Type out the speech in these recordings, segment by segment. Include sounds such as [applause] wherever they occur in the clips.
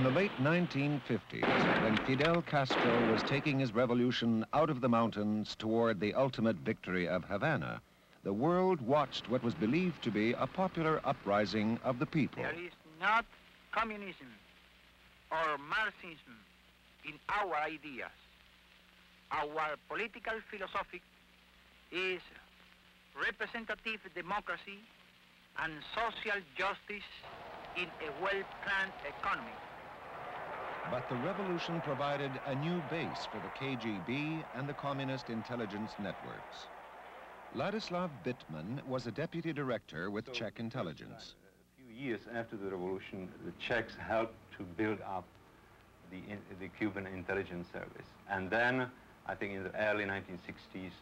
In the late 1950s, when Fidel Castro was taking his revolution out of the mountains toward the ultimate victory of Havana, the world watched what was believed to be a popular uprising of the people. There is not communism or Marxism in our ideas. Our political philosophy is representative democracy and social justice in a well-planned economy. But the revolution provided a new base for the KGB and the communist intelligence networks. Ladislav Bittman was a deputy director with So, Czech intelligence. A few years after the revolution, the Czechs helped to build up the, the Cuban intelligence service. And then, I think in the early 1960s,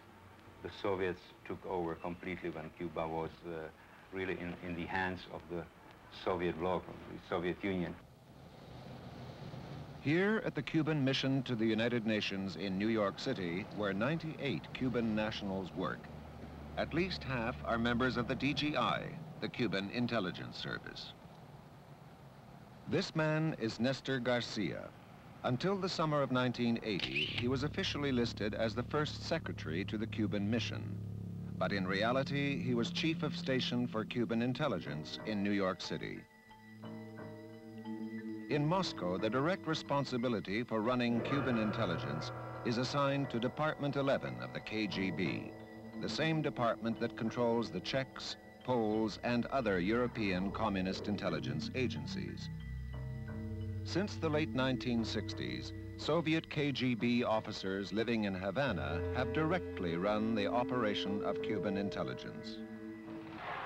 the Soviets took over completely when Cuba was uh, really in, in the hands of the Soviet bloc, the Soviet Union. Here at the Cuban mission to the United Nations in New York City, where 98 Cuban nationals work, at least half are members of the DGI, the Cuban Intelligence Service. This man is Nestor Garcia. Until the summer of 1980, he was officially listed as the first secretary to the Cuban mission. But in reality, he was chief of station for Cuban intelligence in New York City. In Moscow, the direct responsibility for running Cuban intelligence is assigned to Department 11 of the KGB, the same department that controls the Czechs, Poles, and other European communist intelligence agencies. Since the late 1960s, Soviet KGB officers living in Havana have directly run the operation of Cuban intelligence.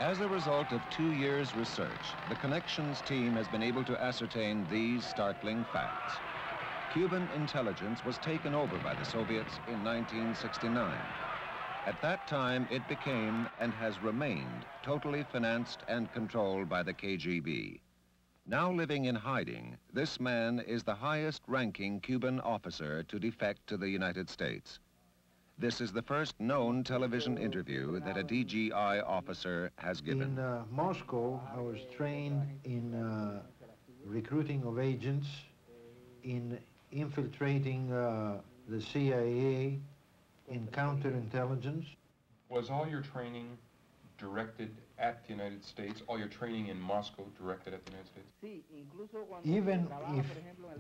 As a result of two years' research, the Connections team has been able to ascertain these startling facts. Cuban intelligence was taken over by the Soviets in 1969. At that time, it became and has remained totally financed and controlled by the KGB. Now living in hiding, this man is the highest ranking Cuban officer to defect to the United States. This is the first known television interview that a DGI officer has given. In uh, Moscow, I was trained in uh, recruiting of agents, in infiltrating uh, the CIA, in counterintelligence. Was all your training directed at the United States? All your training in Moscow directed at the United States? Even if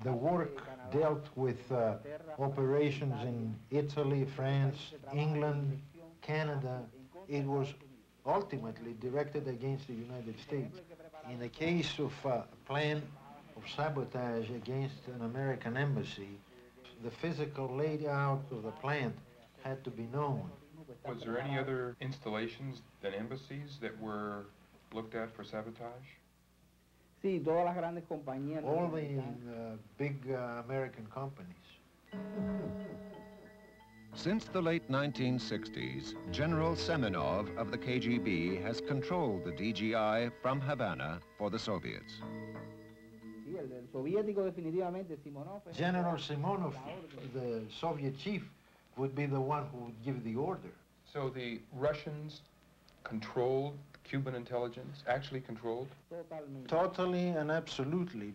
the work dealt with uh, operations in Italy, France, England, Canada, it was ultimately directed against the United States. In the case of a plan of sabotage against an American embassy, the physical layout of the plant had to be known. Was there any other installations than embassies that were looked at for sabotage? Sí, todas las grandes compañías. All the uh, big uh, American companies. Since the late 1960s, General Semenov of the KGB has controlled the DGI from Havana for the Soviets. Sí, el, el soviético definitivamente, Simonov. es- General Simonov, the Soviet chief, would be the one who would give the order. So the Russians controlled Cuban intelligence, actually controlled? Totally and absolutely.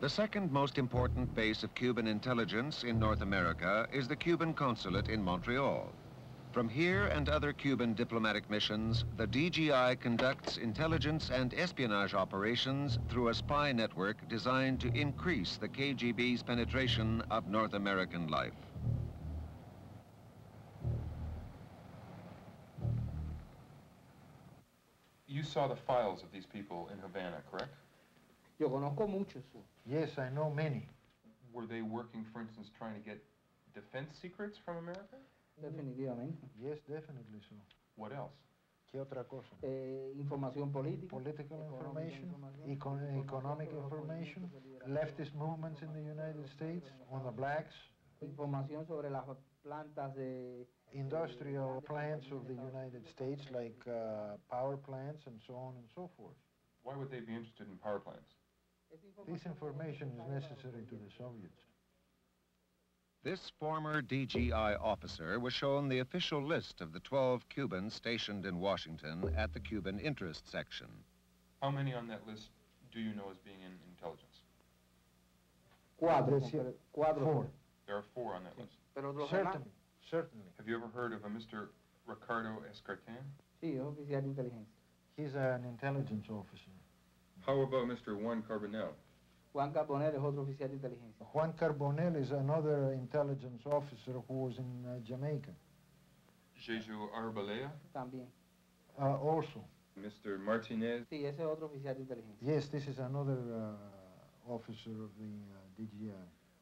The second most important base of Cuban intelligence in North America is the Cuban consulate in Montreal. From here and other Cuban diplomatic missions, the DGI conducts intelligence and espionage operations through a spy network designed to increase the KGB's penetration of North American life. You saw the files of these people in Havana, correct? Yo conozco muchos. Yes, I know many. Were they working, for instance, trying to get defense secrets from America? Definitivamente. Yes, definitely so. What else? ¿Qué otra cosa? Eh, información política. Political information, econ- economic information, leftist movements in the United States, on the blacks, Información sobre las plantas de industrial plants of the United States, like uh, power plants and so on and so forth. Why would they be interested in power plants? This information is necessary to the Soviets. This former DGI officer was shown the official list of the 12 Cubans stationed in Washington at the Cuban interest section. How many on that list do you know as being in intelligence? Cuatro, Decía- Four. There are four on that list. Pero Certainly, certainly. Have you ever heard of a Mr. Ricardo Escartin? sí, es oficial de inteligencia. He's an intelligence officer. How about Mr. Juan Carbonell? Juan Carbonell es otro oficial de inteligencia. Juan Carbonell is another intelligence officer who was in uh, Jamaica, Jesús Arboleya? También. uh, also. Mr. Martinez? Sí, ese es otro oficial de inteligencia. Yes, this is another uh, officer of the uh, DGI.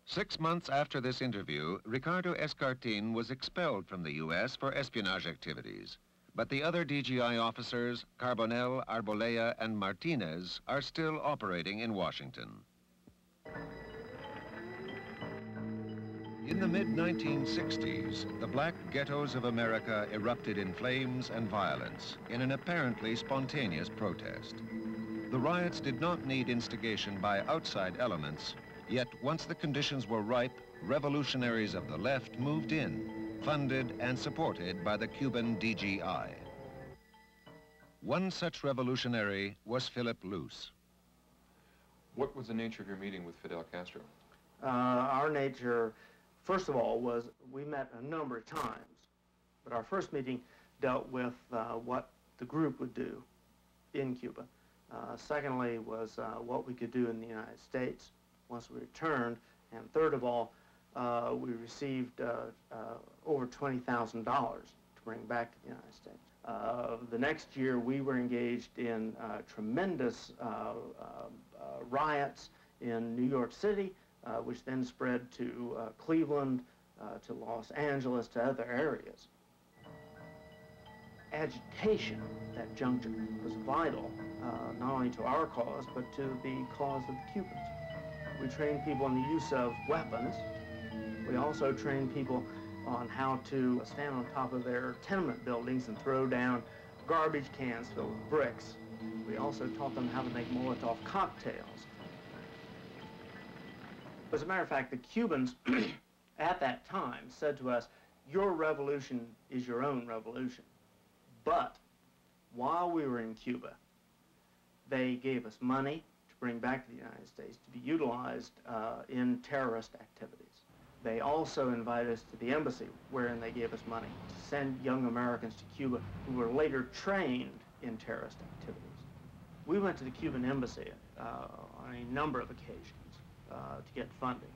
Six months after this interview, Ricardo Escartin was expelled from the U.S. for espionage activities. But the other DGI officers, Carbonell, Arboleya, and Martinez, are still operating in Washington. In the mid-1960s, the black ghettos of America erupted in flames and violence in an apparently spontaneous protest. The riots did not need instigation by outside elements, yet once the conditions were ripe, revolutionaries of the left moved in, funded and supported by the Cuban DGI. One such revolutionary was Philip Luce. What was the nature of your meeting with Fidel Castro? Uh, our nature, first of all, was we met a number of times, but our first meeting dealt with uh, what the group would do in Cuba. Uh, secondly, was uh, what we could do in the United States once we returned, and third of all, uh, we received uh, uh, over twenty thousand dollars to bring back to the United States. The next year, we were engaged in tremendous riots in New York City, uh, which then spread to uh, Cleveland, uh, to Los Angeles, to other areas. Agitation at that juncture was vital, uh, not only to our cause, but to the cause of the Cubans. We trained people in the use of weapons. We also trained people on how to stand on top of their tenement buildings and throw down garbage cans filled with bricks. We also taught them how to make Molotov cocktails. As a matter of fact, the Cubans [clears throat] at that time said to us, your revolution is your own revolution. But while we were in Cuba, they gave us money to bring back to the United States to be utilized uh, in terrorist activities. They also invited us to the embassy, wherein they gave us money to send young Americans to Cuba who were later trained in terrorist activities. We went to the Cuban embassy uh, on a number of occasions uh, to get funding.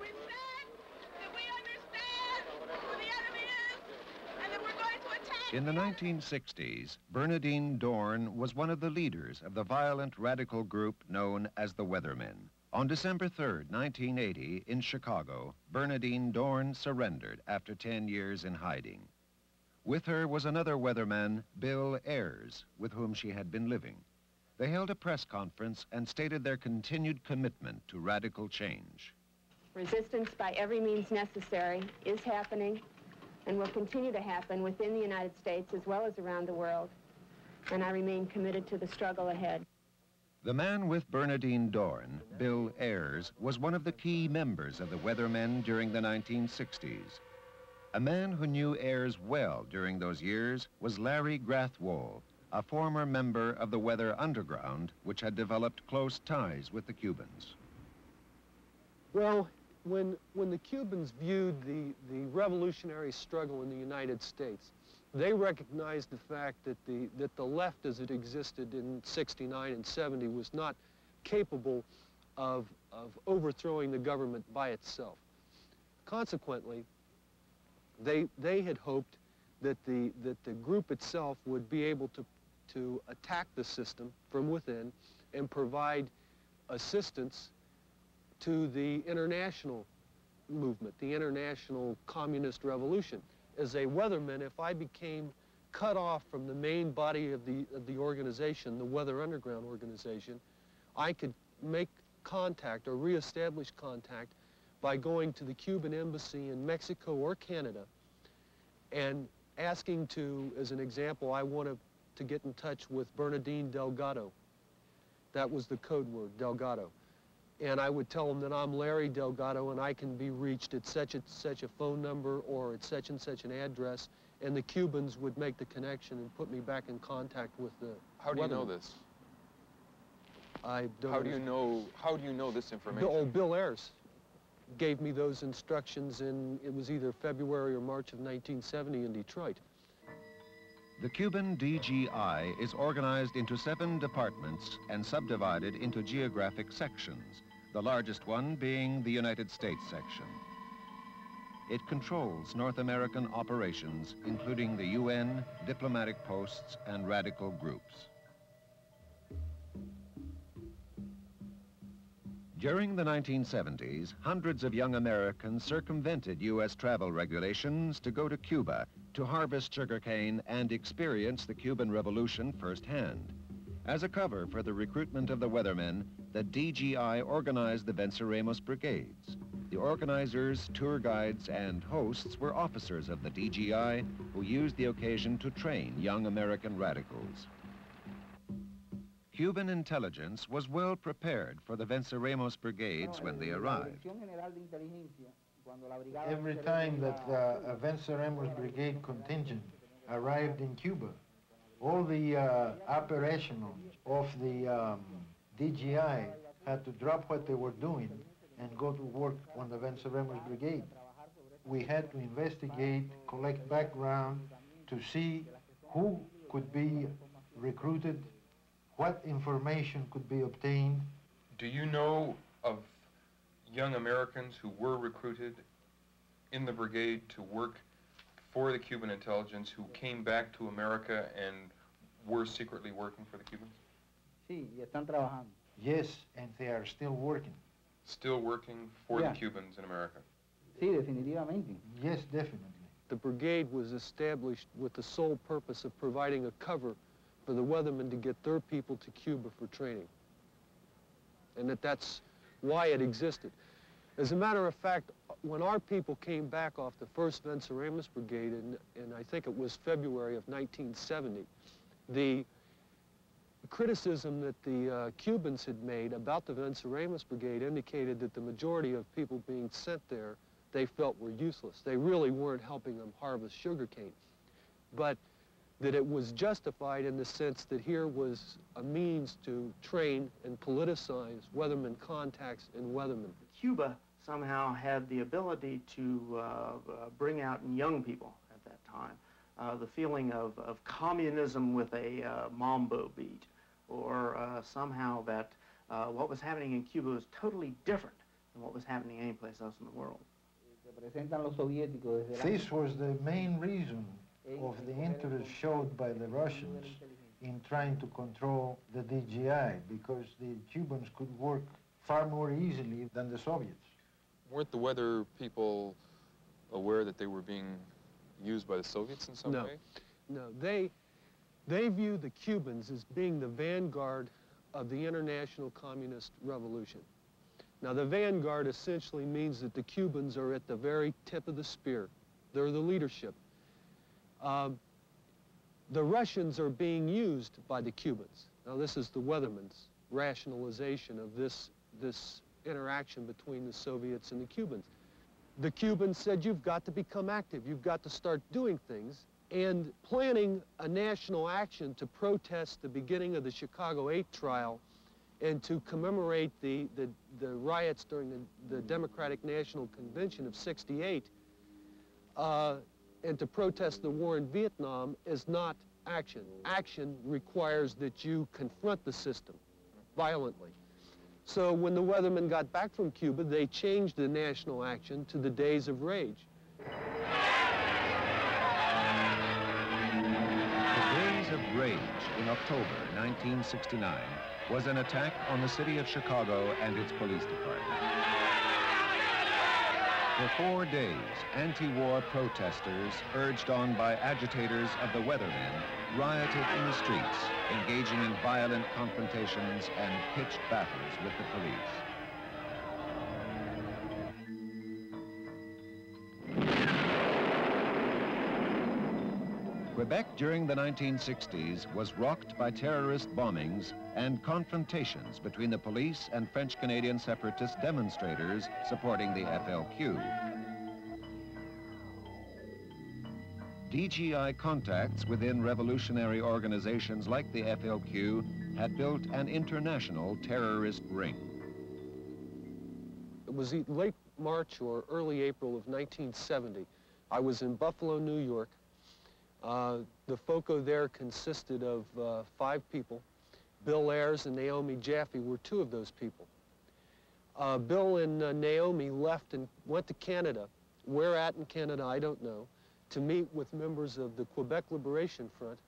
We said that we understand who the enemy is and that we're going to attack. In the 1960s, Bernardine Dohrn was one of the leaders of the violent radical group known as the Weathermen. On December 3, 1980, in Chicago, Bernardine Dohrn surrendered after 10 years in hiding. With her was another weatherman, Bill Ayers, with whom she had been living. They held a press conference and stated their continued commitment to radical change. Resistance by every means necessary is happening and will continue to happen within the United States as well as around the world. And I remain committed to the struggle ahead. The man with Bernardine Dohrn, Bill Ayers, was one of the key members of the Weathermen during the 1960s. A man who knew Ayers well during those years was Larry Grathwohl, a former member of the Weather Underground, which had developed close ties with the Cubans. Well, when, when the Cubans viewed the, the revolutionary struggle in the United States, they recognized the fact that the, that the left as it existed in 69 and 70 was not capable of, of overthrowing the government by itself. Consequently, they, they had hoped that the, that the group itself would be able to, to attack the system from within and provide assistance to the international movement, the international communist revolution. As a weatherman, if I became cut off from the main body of the, of the organization, the Weather Underground organization, I could make contact or reestablish contact by going to the Cuban embassy in Mexico or Canada and asking to, as an example, I wanted to get in touch with Bernardine Delgado. That was the code word, Delgado. And I would tell them that I'm Larry Delgado and I can be reached at such and such a phone number or at such and such an address. And the Cubans would make the connection and put me back in contact with the How do you know this? I don't How do you know, how do you know this information? Bill, oh, Bill Ayers gave me those instructions in, it was either February or March of 1970 in Detroit. The Cuban DGI is organized into seven departments and subdivided into geographic sections, the largest one being the United States section. It controls North American operations, including the UN, diplomatic posts, and radical groups. During the 1970s, hundreds of young Americans circumvented U.S. travel regulations to go to Cuba to harvest sugarcane and experience the Cuban Revolution firsthand. As a cover for the recruitment of the weathermen, the DGI organized the Venceremos Brigades. The organizers, tour guides, and hosts were officers of the DGI who used the occasion to train young American radicals. Cuban intelligence was well prepared for the Venceremos Brigades when they arrived. Every time that uh, a Venceremos Brigade contingent arrived in Cuba, all the uh, operational of the um, DGI had to drop what they were doing and go to work on the Venceremos Brigade. We had to investigate, collect background to see who could be recruited, what information could be obtained, Do you know of young Americans who were recruited in the brigade to work for the Cuban intelligence who came back to America and were secretly working for the Cubans? Sí, están trabajando. Yes, and they are still working. Still working for Yeah. the Cubans in America? Sí, definitivamente. Yes, definitely. The brigade was established with the sole purpose of providing a cover for the weathermen to get their people to Cuba for training. And that that's why it existed. As a matter of fact, when our people came back off the 1st Venceremos Brigade, in I think it was February of 1970, the criticism that the uh, Cubans had made about the Venceremos Brigade indicated that the majority of people being sent there they felt were useless. They really weren't helping them harvest sugarcane. But that it was justified in the sense that here was a means to train and politicize weathermen contacts and weathermen. Cuba somehow had the ability to uh, uh, bring out in young people at that time uh, the feeling of, of communism with a uh, mambo beat, or uh, somehow that uh, what was happening in Cuba was totally different than what was happening anyplace else in the world. Se presentan los soviéticos desde el año This was the main reason of the interest showed by the Russians in trying to control the DGI because the Cubans could work far more easily than the Soviets. Weren't the weather people aware that they were being used by the Soviets in some No. way? No, they, they view the Cubans as being the vanguard of the international communist revolution. Now, the vanguard essentially means that the Cubans are at the very tip of the spear. They're the leadership. Um, the Russians are being used by the Cubans. Now, this is the Weatherman's rationalization of this, this interaction between the Soviets and the Cubans. The Cubans said, you've got to become active. You've got to start doing things. And planning a national action to protest the beginning of the Chicago 8 trial and to commemorate the, the, the riots during the, the Democratic National Convention of 68 uh, and to protest the war in Vietnam is not action. Action requires that you confront the system violently. So when the Weathermen got back from Cuba, they changed the national action to the Days of Rage. The Days of Rage in October 1969 was an attack on the city of Chicago and its police department. For four days, anti-war protesters, urged on by agitators of the Weathermen, rioted in the streets, engaging in violent confrontations and pitched battles with the police. Quebec during the 1960s was rocked by terrorist bombings and confrontations between the police and French-Canadian separatist demonstrators supporting the FLQ. DGI contacts within revolutionary organizations like the FLQ had built an international terrorist ring. It was late March or early April of 1970. I was in Buffalo, New York. Uh, the FOCO there consisted of uh, five people. Bill Ayers and Naomi Jaffe were two of those people. Uh, Bill and uh, Naomi left and went to Canada. Where at in Canada, I don't know to meet with members of the Quebec Liberation Front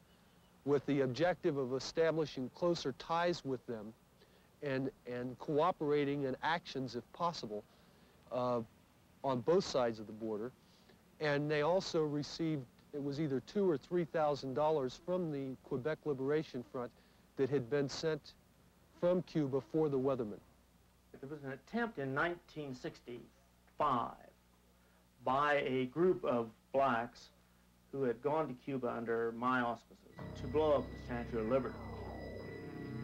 with the objective of establishing closer ties with them and, and cooperating in actions, if possible, uh, on both sides of the border. And they also received, it was either two or three thousand dollars from the Quebec Liberation Front that had been sent from Cuba for the Weathermen. There was an attempt in 1965 by a group of blacks who had gone to Cuba under my auspices to blow up the Statue of Liberty.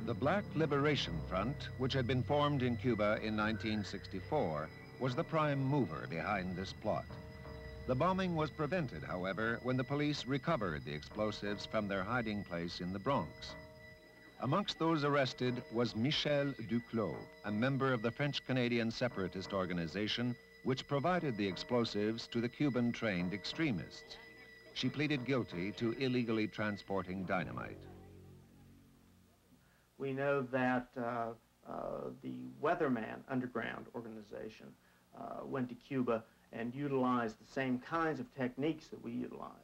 The Black Liberation Front, which had been formed in Cuba in 1964, was the prime mover behind this plot. The bombing was prevented, however, when the police recovered the explosives from their hiding place in the Bronx. Amongst those arrested was Michelle Duclos, a member of the French-Canadian separatist organization which provided the explosives to the Cuban-trained extremists. She pleaded guilty to illegally transporting dynamite. We know that uh, uh, the Weatherman Underground organization uh, went to Cuba and utilized the same kinds of techniques that we utilized.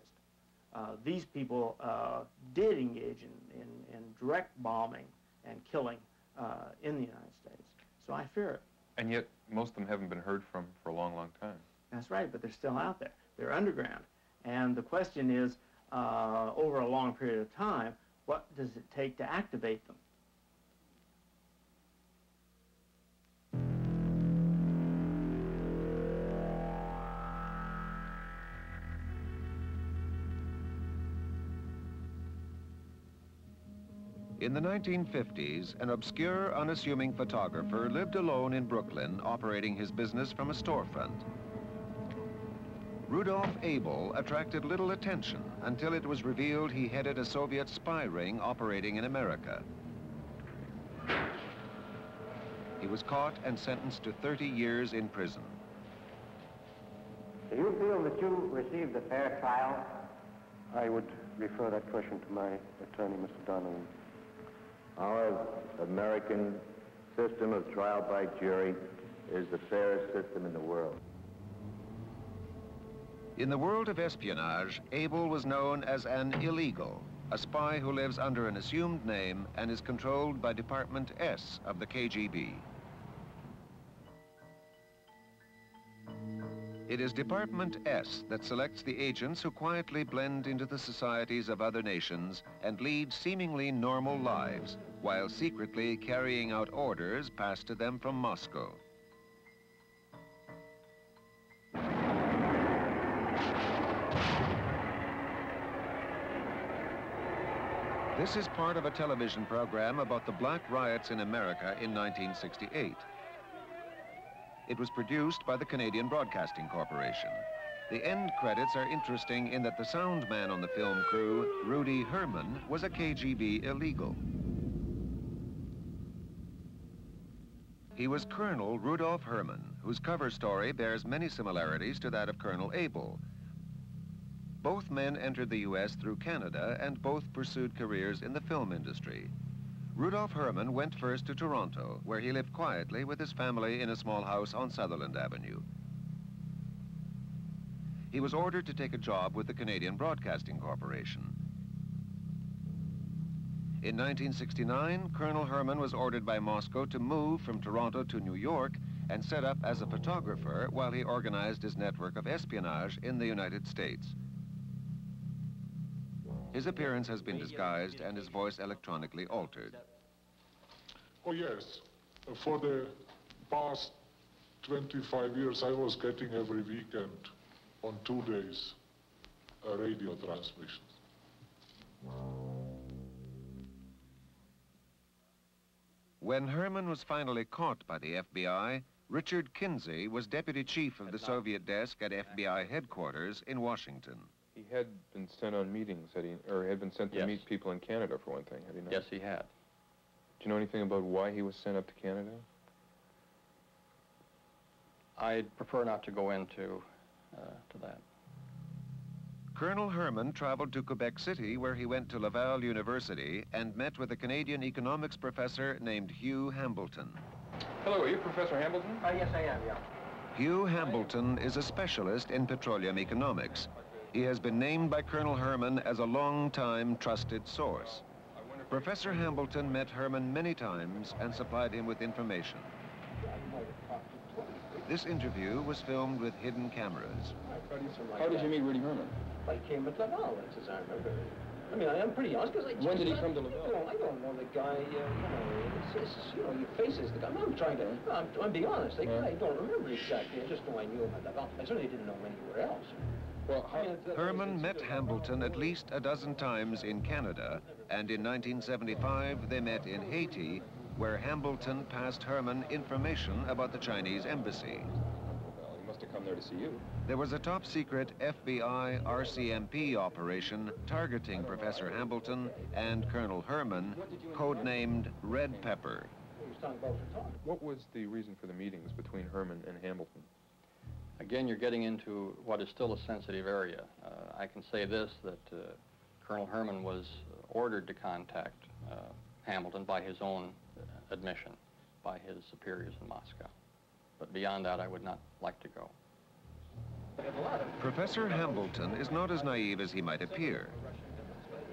Uh, these people uh, did engage in, in, in, direct bombing and killing uh, in the United States. So I fear it. And yet, most of them haven't been heard from for a long, long time. That's right, but they're still out there. They're underground. And the question is, uh, over a long period of time, what does it take to activate them? In the 1950s, an obscure, unassuming photographer lived alone in Brooklyn, operating his business from a storefront. Rudolf Abel attracted little attention until it was revealed he headed a Soviet spy ring operating in America. He was caught and sentenced to 30 years in prison. Do you feel that you received a fair trial? I would refer that question to my attorney, Mr. Donnelly. Our American system of trial by jury is the fairest system in the world. In the world of espionage, Abel was known as an illegal, a spy who lives under an assumed name and is controlled by Department S of the KGB. It is Department S that selects the agents who quietly blend into the societies of other nations and lead seemingly normal lives while secretly carrying out orders passed to them from Moscow. This is part of a television program about the black riots in America in 1968. It was produced by the Canadian Broadcasting Corporation. The end credits are interesting in that the sound man on the film crew, Rudy Herman, was a KGB illegal. He was Colonel Rudolf Herman, whose cover story bears many similarities to that of Colonel Abel. Both men entered the U.S. through Canada and both pursued careers in the film industry. Rudolf Herman went first to Toronto, where he lived quietly with his family in a small house on Sutherland Avenue. He was ordered to take a job with the Canadian Broadcasting Corporation. In 1969, Colonel Herman was ordered by Moscow to move from Toronto to New York and set up as a photographer while he organized his network of espionage in the United States. His appearance has been disguised and his voice electronically altered. Oh, yes. For the past 25 years, I was getting every weekend on two days a radio transmission. When Herman was finally caught by the FBI, Richard Kinsey was deputy chief of the Soviet desk at FBI headquarters in Washington. He had been sent on meetings, had he, or had been sent to Yes. meet people in Canada for one thing, had he not? Yes, he had. Do you know anything about why he was sent up to Canada? I'd prefer not to go into uh, to that. Colonel Herman traveled to Quebec City where he went to Laval University and met with a Canadian economics professor named Hugh Hambleton. Hello, are you Professor Hambleton? Uh, yes, I am, yeah. Hugh Hambleton is a specialist in petroleum economics. He has been named by Colonel Herman as a long-time trusted source. Professor Hambleton met Herman many times and supplied him with information. This interview was filmed with hidden cameras. How did you meet Rudy Herman? I came at Laval, as I remember. I mean, I am pretty honest because I When did he I- come to I Laval? don't- I don't know the guy, uh, you know, it's, it's, you know, your face is the guy. I'm trying to, I'm, I'm being honest. I, I don't remember exactly. I just know I knew him at Laval. I certainly didn't know him anywhere else. Well, I mean, it's- Herman met Hambleton at least a dozen times in Canada, and in 1975 they met in Haiti, where Hambleton passed Herman information about the Chinese embassy. Well, he must have come there to see you. There was a top secret FBI RCMP operation targeting Professor Hambleton and Colonel Herman, codenamed Red Pepper. He was talking about photography. What was the reason for the meetings between Herman and Hambleton? Again, you're getting into what is still a sensitive area. Uh, I can say this, that uh, Colonel Herman was ordered to contact uh, Hamilton by his own admission, by his superiors in Moscow. But beyond that, I would not like to go. Professor Hambleton is not as naive as he might appear.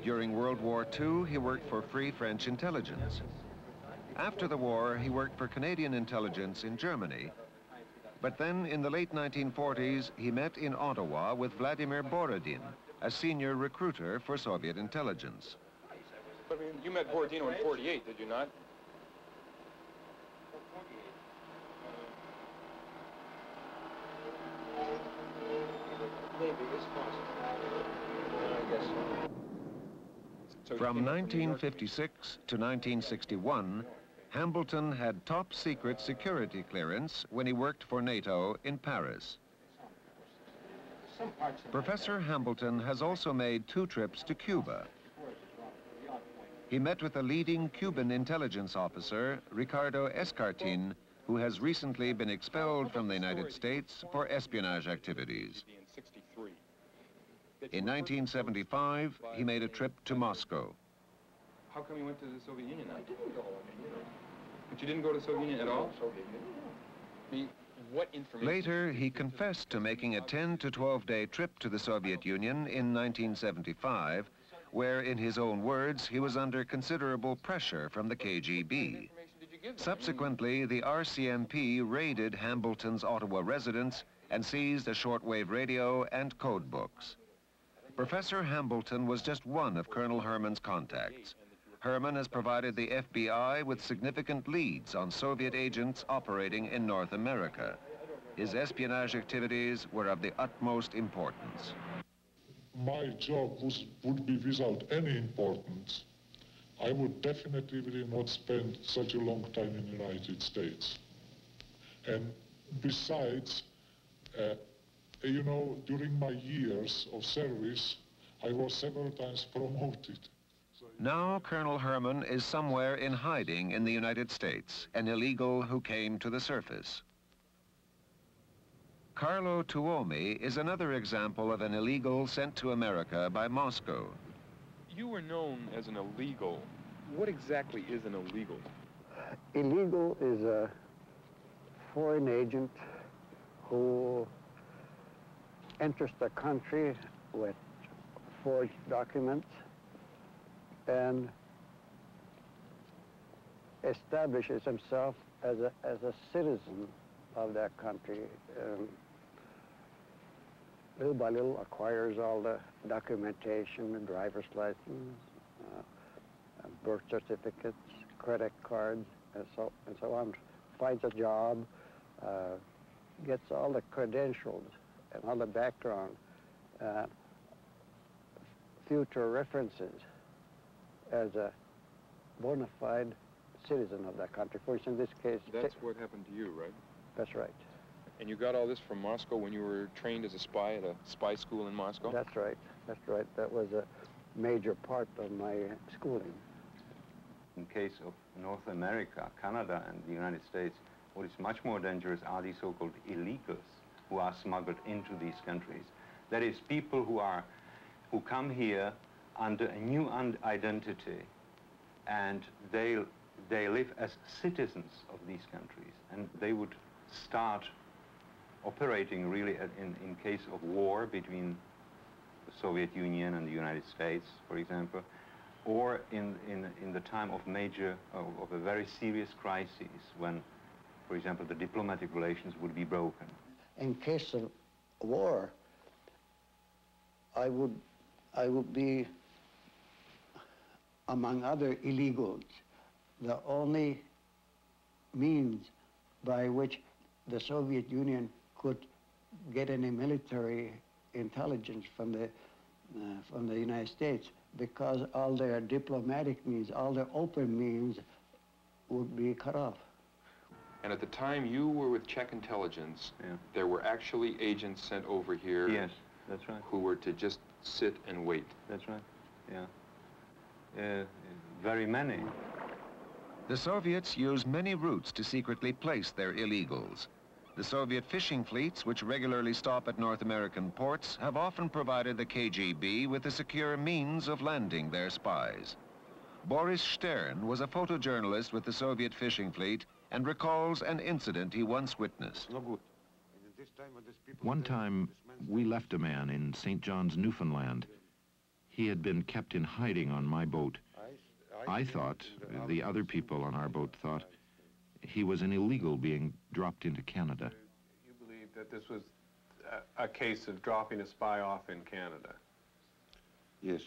During World War II, he worked for Free French Intelligence. After the war, he worked for Canadian intelligence in Germany. But then, in the late 1940s, he met in Ottawa with Vladimir Borodin, a senior recruiter for Soviet intelligence. But I mean, you met Borodino in 48, did you not? Maybe it's possible. I guess so. So he From came up New York. 1956 to 1961, Hambleton had top secret security clearance when he worked for NATO in Paris. Some parts of Professor Hambleton has also made two trips to Cuba. He met with a leading Cuban intelligence officer, Ricardo Escartin, who has recently been expelled from the United States for espionage activities. In 1975, he made a trip to Moscow. How come you went to the Soviet Union then? But you didn't go to the Soviet Union at all? I mean, what information? Later, he confessed to making a 10 to 12 day trip to the Soviet Union in 1975, where, in his own words, he was under considerable pressure from the KGB. Subsequently, the RCMP raided Hambleton's Ottawa residence and seized a shortwave radio and code books. Professor Hambleton was just one of Colonel Herman's contacts. Herman has provided the FBI with significant leads on Soviet agents operating in North America. His espionage activities were of the utmost importance. My job was, would be without any importance. I would definitely not spend such a long time in the United States. And besides, uh, you know, during my years of service, I was several times promoted. Now Colonel Herman is somewhere in hiding in the United States, an illegal who came to the surface. Kaarlo Tuomi is another example of an illegal sent to America by Moscow. You were known as an illegal. What exactly is an illegal? Illegal is a foreign agent who enters the country with forged documents and establishes himself as a, as a citizen of that country. Um, little by little acquires all the documentation, the driver's license, uh, uh, birth certificates, credit cards, and so, and so on, finds a job, uh, gets all the credentials and all the background, uh, future references as a bona fide citizen of that country. For instance, in this case... That's what happened to you, right? That's right. And you got all this from Moscow when you were trained as a spy at a spy school in Moscow? That's right. That's right. That was a major part of my schooling. In case of North America, Canada, and the United States, what is much more dangerous are the so-called illegals who are smuggled into these countries. That is, people who are who come here under a new identity, and they they live as citizens of these countries, and they would start operating really in, in case of war between the Soviet Union and the United States, for example, or in, in, in the time of major, of, of a very serious crisis when, for example, the diplomatic relations would be broken. In case of war, I would, I would be, among other illegals, the only means by which the Soviet Union could get any military intelligence from the, uh, from the United States because all their diplomatic means, all their open means would be cut off. And at the time you were with Czech intelligence, yeah. there were actually agents sent over here. Yes, that's right. Who were to just sit and wait. That's right, yeah. Uh, very many. The Soviets use many routes to secretly place their illegals. The Soviet fishing fleets, which regularly stop at North American ports, have often provided the KGB with a secure means of landing their spies. Boris Stern was a photojournalist with the Soviet fishing fleet and recalls an incident he once witnessed. One time, we left a man in St. John's, Newfoundland. He had been kept in hiding on my boat. I thought, the other people on our boat thought, he was an illegal being dropped into Canada. You believe that this was a, a case of dropping a spy off in Canada? Yes.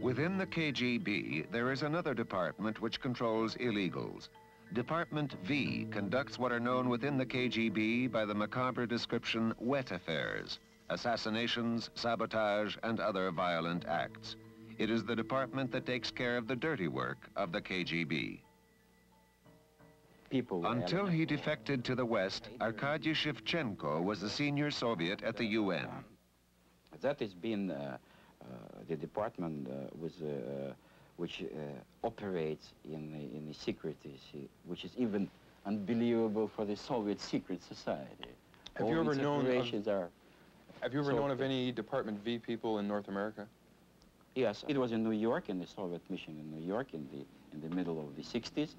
Within the KGB, there is another department which controls illegals. Department V conducts what are known within the KGB by the macabre description wet affairs, assassinations, sabotage, and other violent acts. It is the department that takes care of the dirty work of the KGB. People Until he defected to the West, Arkady Shevchenko was the senior Soviet at the UN. That has been uh, uh, the department uh, was, uh, which uh, operates in the, in the secrecy, which is even unbelievable for the Soviet secret society. Have All you ever known of, are Have you ever known of any Department V people in North America? Yes, it was in New York, in the Soviet mission in New York in the in the middle of the 60s,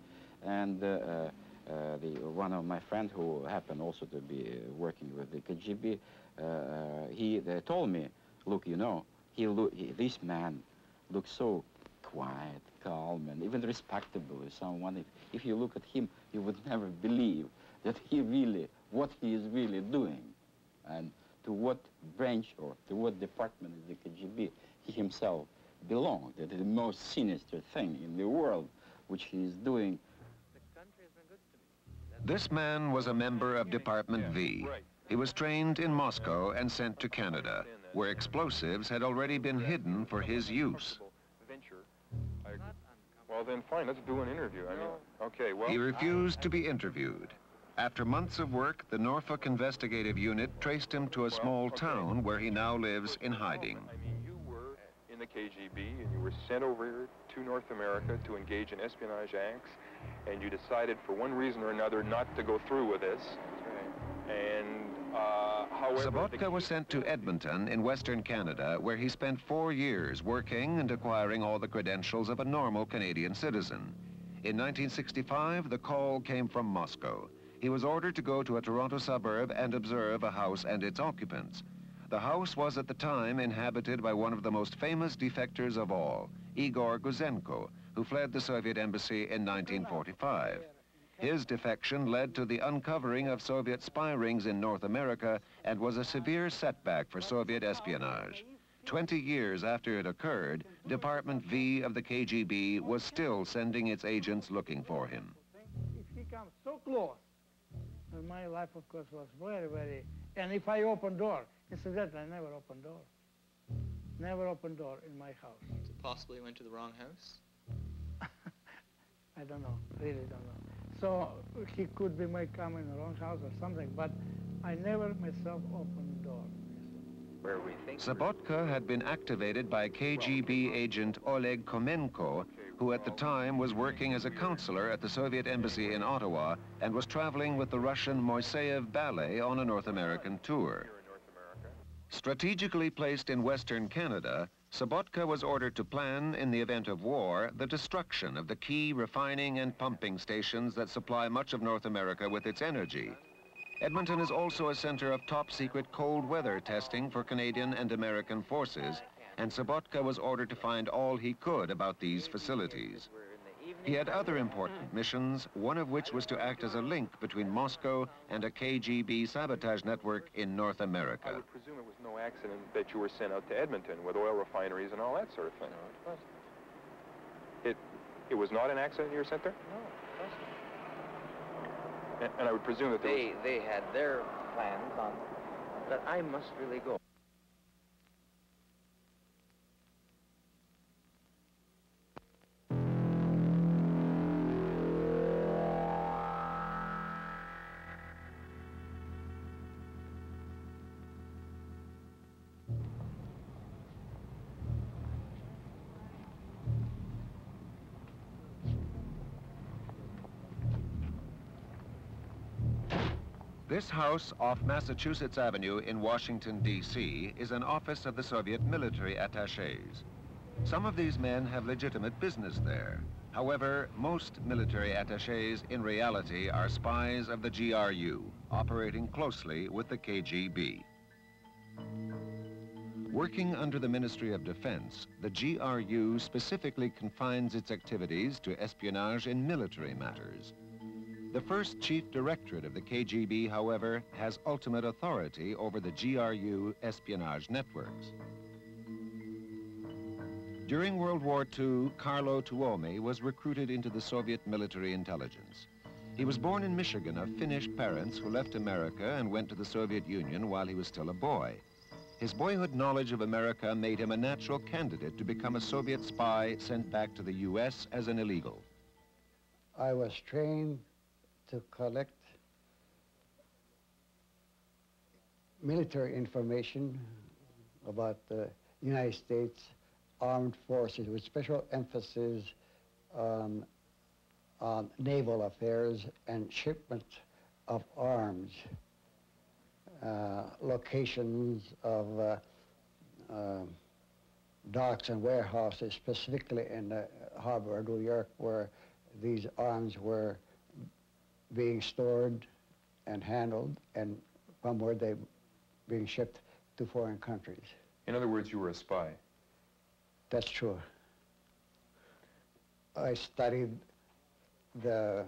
and uh, uh, the one of my friends who happened also to be uh, working with the KGB, he told me, look, you know, he look, he, this man looks so quiet, calm, and even respectable as someone. If, if you look at him, you would [laughs] never believe that he really, what he is really doing, and to what branch or to what department of the KGB he himself belonged. That is the most sinister thing in the world, which he is doing. This man was a member of Department V. He was trained in Moscow and sent to Canada, where explosives had already been hidden for his use. Well, then fine, let's do an interview. I mean, okay, well... He refused to be interviewed. After months of work, the Norfolk Investigative Unit traced him to a small town where he now lives in hiding. I mean, you were in the KGB and you were sent over here to North America to engage in espionage acts, and you decided for one reason or another not to go through with this. And, uh, however... Sobotka was sent to Edmonton in Western Canada, where he spent four years working and acquiring all the credentials of a normal Canadian citizen. In 1965, the call came from Moscow. He was ordered to go to a Toronto suburb and observe a house and its occupants. The house was at the time inhabited by one of the most famous defectors of all, Igor Gouzenko, who fled the Soviet embassy in 1945. His defection led to the uncovering of Soviet spy rings in North America and was a severe setback for Soviet espionage. Twenty years after it occurred, Department V of the KGB was still sending its agents looking for him. If he comes so close, my life, of course, was very, very... And if I open door, incidentally, I never open door. never open door in my house. So possibly went to the wrong house? [laughs] I don't know, really don't know. So he could be my come in the wrong house or something, but I never myself opened door. Where we think Sobotka had been activated by KGB agent Oleg Komenko, who at the time was working as a counselor at the Soviet embassy in Ottawa and was traveling with the Russian Moiseyev Ballet on a North American tour. Strategically placed in Western Canada, Sobotka was ordered to plan, in the event of war, the destruction of the key refining and pumping stations that supply much of North America with its energy. Edmonton is also a center of top-secret cold weather testing for Canadian and American forces, and Sobotka was ordered to find all he could about these facilities. He had other important missions, one of which was to act as a link between Moscow and a KGB sabotage network in North America. I would presume it was no accident that you were sent out to Edmonton with oil refineries and all that sort of thing. No, it wasn't. It, it was not an accident you were sent there? No, it wasn't. And, and I would presume that there They, was... they had their plans on that I must really go. This house off Massachusetts Avenue in Washington, D.C. is an office of the Soviet military attaches. Some of these men have legitimate business there. However, most military attaches in reality are spies of the GRU, operating closely with the KGB. Working under the Ministry of Defense, the GRU specifically confines its activities to espionage in military matters. The first chief directorate of the KGB, however, has ultimate authority over the GRU espionage networks. During World War II, Kaarlo Tuomi was recruited into the Soviet military intelligence. He was born in Michigan of Finnish parents who left America and went to the Soviet Union while he was still a boy. His boyhood knowledge of America made him a natural candidate to become a Soviet spy sent back to the U.S. as an illegal. I was trained to collect military information about the United States Armed Forces with special emphasis on, on naval affairs and shipment of arms, uh, locations of uh, um docks and warehouses, specifically in the harbor of New York, where these arms were being stored and handled and from where they being shipped to foreign countries. In other words, you were a spy. That's true. I studied the,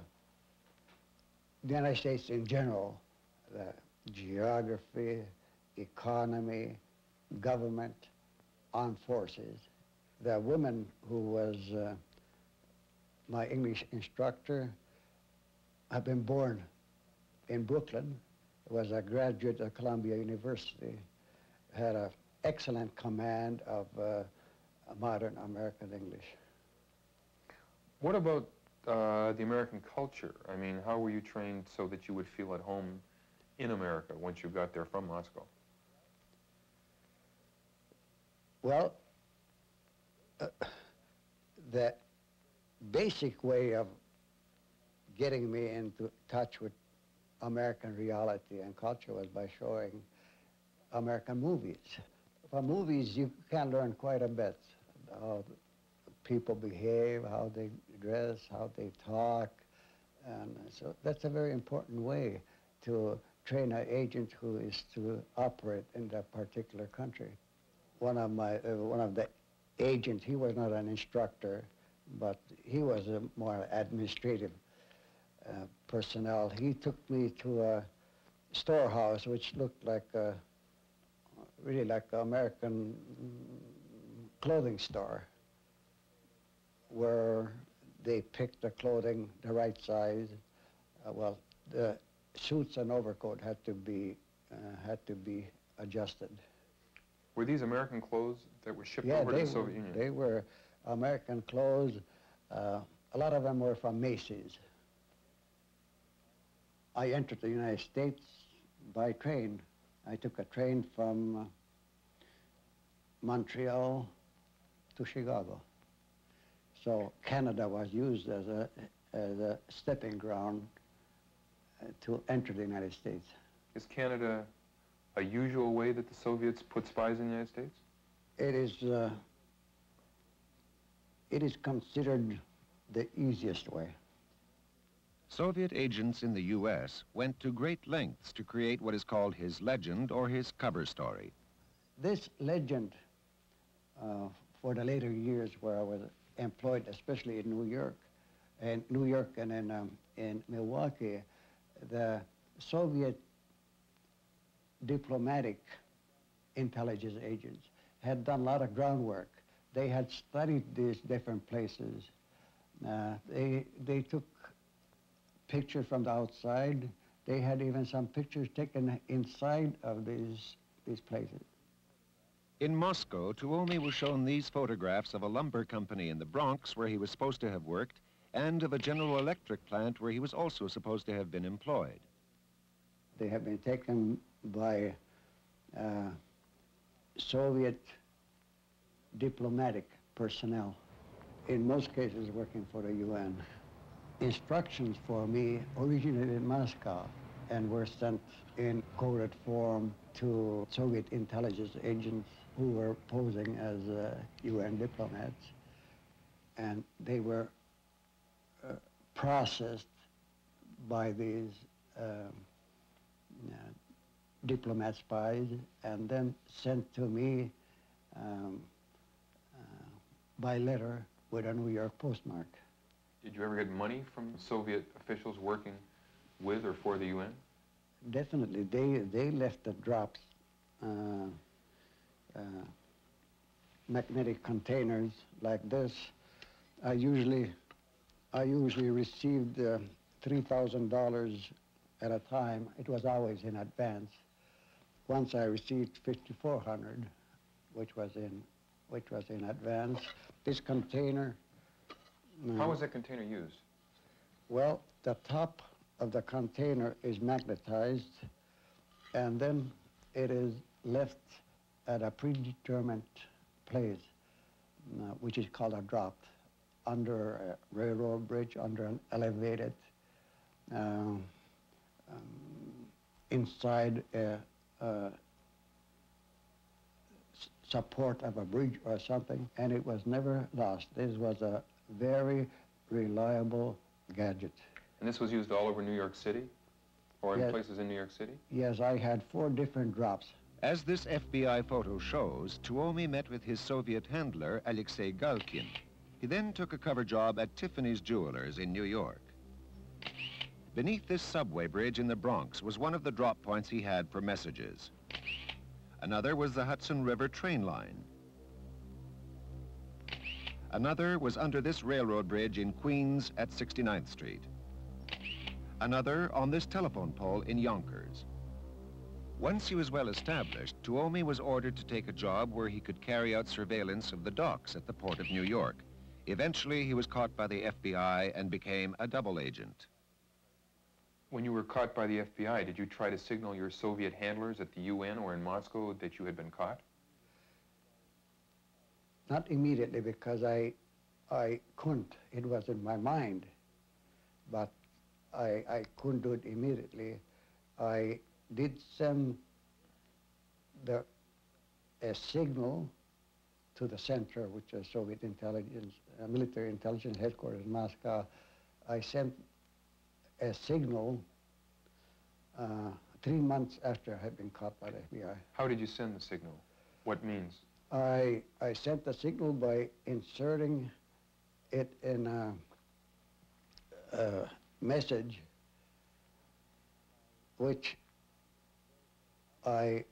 the United States in general, the geography, economy, government, armed forces. The woman who was uh, my English instructor had been born in Brooklyn, was a graduate of Columbia University, had an excellent command of uh, modern American English. What about uh, the American culture? I mean, how were you trained so that you would feel at home in America once you got there from Moscow? Well, uh, the basic way of getting me into touch with American reality and culture was by showing American movies. From movies, you can learn quite a bit how people behave, how they dress, how they talk. And so that's a very important way to train an agent who is to operate in that particular country. One of my, uh, one of the agents, he was not an instructor, but he was a more administrative uh, personnel. He took me to a storehouse which looked like a, really like an American clothing store where they picked the clothing the right size. Uh, well, the suits and overcoat had to be uh, had to be adjusted. Were these American clothes that were shipped yeah, over to the Soviet were, Union? They were American clothes. Uh, a lot of them were from Macy's. I entered the United States by train. I took a train from uh, Montreal to Chicago. So Canada was used as a, as a stepping ground uh, to enter the United States. Is Canada a usual way that the Soviets put spies in the United States? It is, uh, it is considered the easiest way. Soviet agents in the U.S. went to great lengths to create what is called his legend or his cover story. This legend, uh, for the later years where I was employed, especially in New York, and New York and in, um, in Milwaukee, the Soviet diplomatic intelligence agents had done a lot of groundwork. They had studied these different places. Uh, they, they took pictures from the outside. They had even some pictures taken inside of these, these places. In Moscow, Tuomi was shown these photographs of a lumber company in the Bronx where he was supposed to have worked and of a General Electric plant where he was also supposed to have been employed. They have been taken by uh, Soviet diplomatic personnel, in most cases working for the UN. Instructions for me originated in Moscow and were sent in coded form to Soviet intelligence agents who were posing as uh, UN diplomats. And they were uh, processed by these um, uh, diplomat spies and then sent to me um, uh, by letter with a New York postmark. Did you ever get money from Soviet officials working with or for the UN? Definitely, they they left the drops, uh, uh, magnetic containers like this. I usually, I usually received uh, three thousand dollars at a time. It was always in advance. Once I received fifty-four hundred, which was in, which was in advance. This container. How was the container used? Well, the top of the container is magnetized, and then it is left at a predetermined place, uh, which is called a drop, under a railroad bridge, under an elevated, um, um, inside a, a support of a bridge or something, and it was never lost. This was a very reliable gadget. And this was used all over New York City? Or in Yes. places in New York City? Yes, I had four different drops. As this FBI photo shows, Tuomi met with his Soviet handler, Alexei Galkin. He then took a cover job at Tiffany's Jewelers in New York. Beneath this subway bridge in the Bronx was one of the drop points he had for messages. Another was the Hudson River train line. Another was under this railroad bridge in Queens at 69th Street. Another on this telephone pole in Yonkers. Once he was well established, Tuomi was ordered to take a job where he could carry out surveillance of the docks at the port of New York. Eventually, he was caught by the FBI and became a double agent. When you were caught by the FBI, did you try to signal your Soviet handlers at the UN or in Moscow that you had been caught? Not immediately because I, I couldn't. It was in my mind, but I, I couldn't do it immediately. I did send the, a signal to the center, which is Soviet intelligence, uh, military intelligence headquarters in Moscow. I sent a signal uh, three months after I had been caught by the FBI. How did you send the signal? What means? I, I sent the signal by inserting it in a, a message which I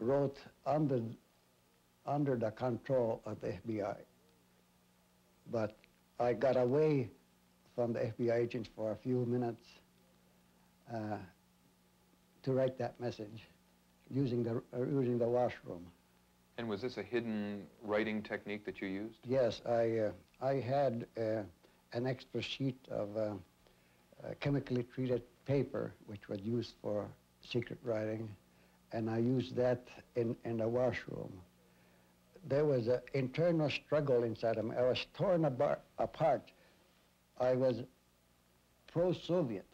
wrote under, under the control of the FBI. But I got away from the FBI agents for a few minutes uh, to write that message. using the, uh, using the washroom. And was this a hidden writing technique that you used? Yes, I, uh, I had uh, an extra sheet of uh, uh, chemically treated paper, which was used for secret writing, and I used that in, in the washroom. There was an internal struggle inside of me. I was torn apart. apart. I was pro-Soviet.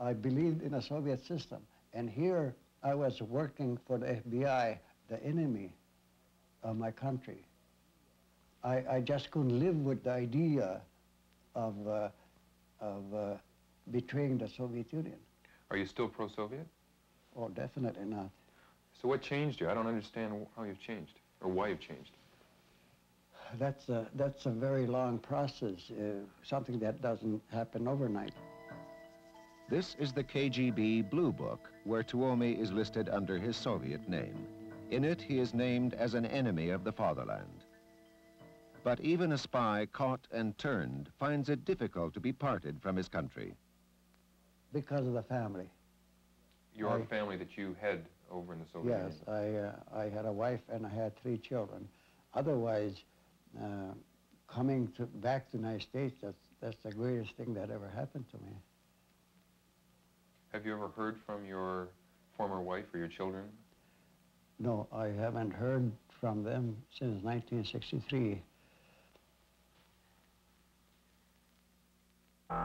I believed in a Soviet system. And here I was working for the FBI, the enemy of my country. I, I just couldn't live with the idea of, uh, of uh, betraying the Soviet Union. Are you still pro-Soviet? Oh, definitely not. So what changed you? I don't understand how you've changed or why you've changed. That's a, that's a very long process, uh, something that doesn't happen overnight. This is the KGB Blue Book, where Tuomi is listed under his Soviet name. In it, he is named as an enemy of the fatherland. But even a spy caught and turned finds it difficult to be parted from his country. Because of the family. Your I- family that you had over in the Soviet Yes, Union. I, uh, I had a wife and I had three children. Otherwise, uh, coming to, back to the United States, that's, that's the greatest thing that ever happened to me. Have you ever heard from your former wife or your children? No, I haven't heard from them since 1963. The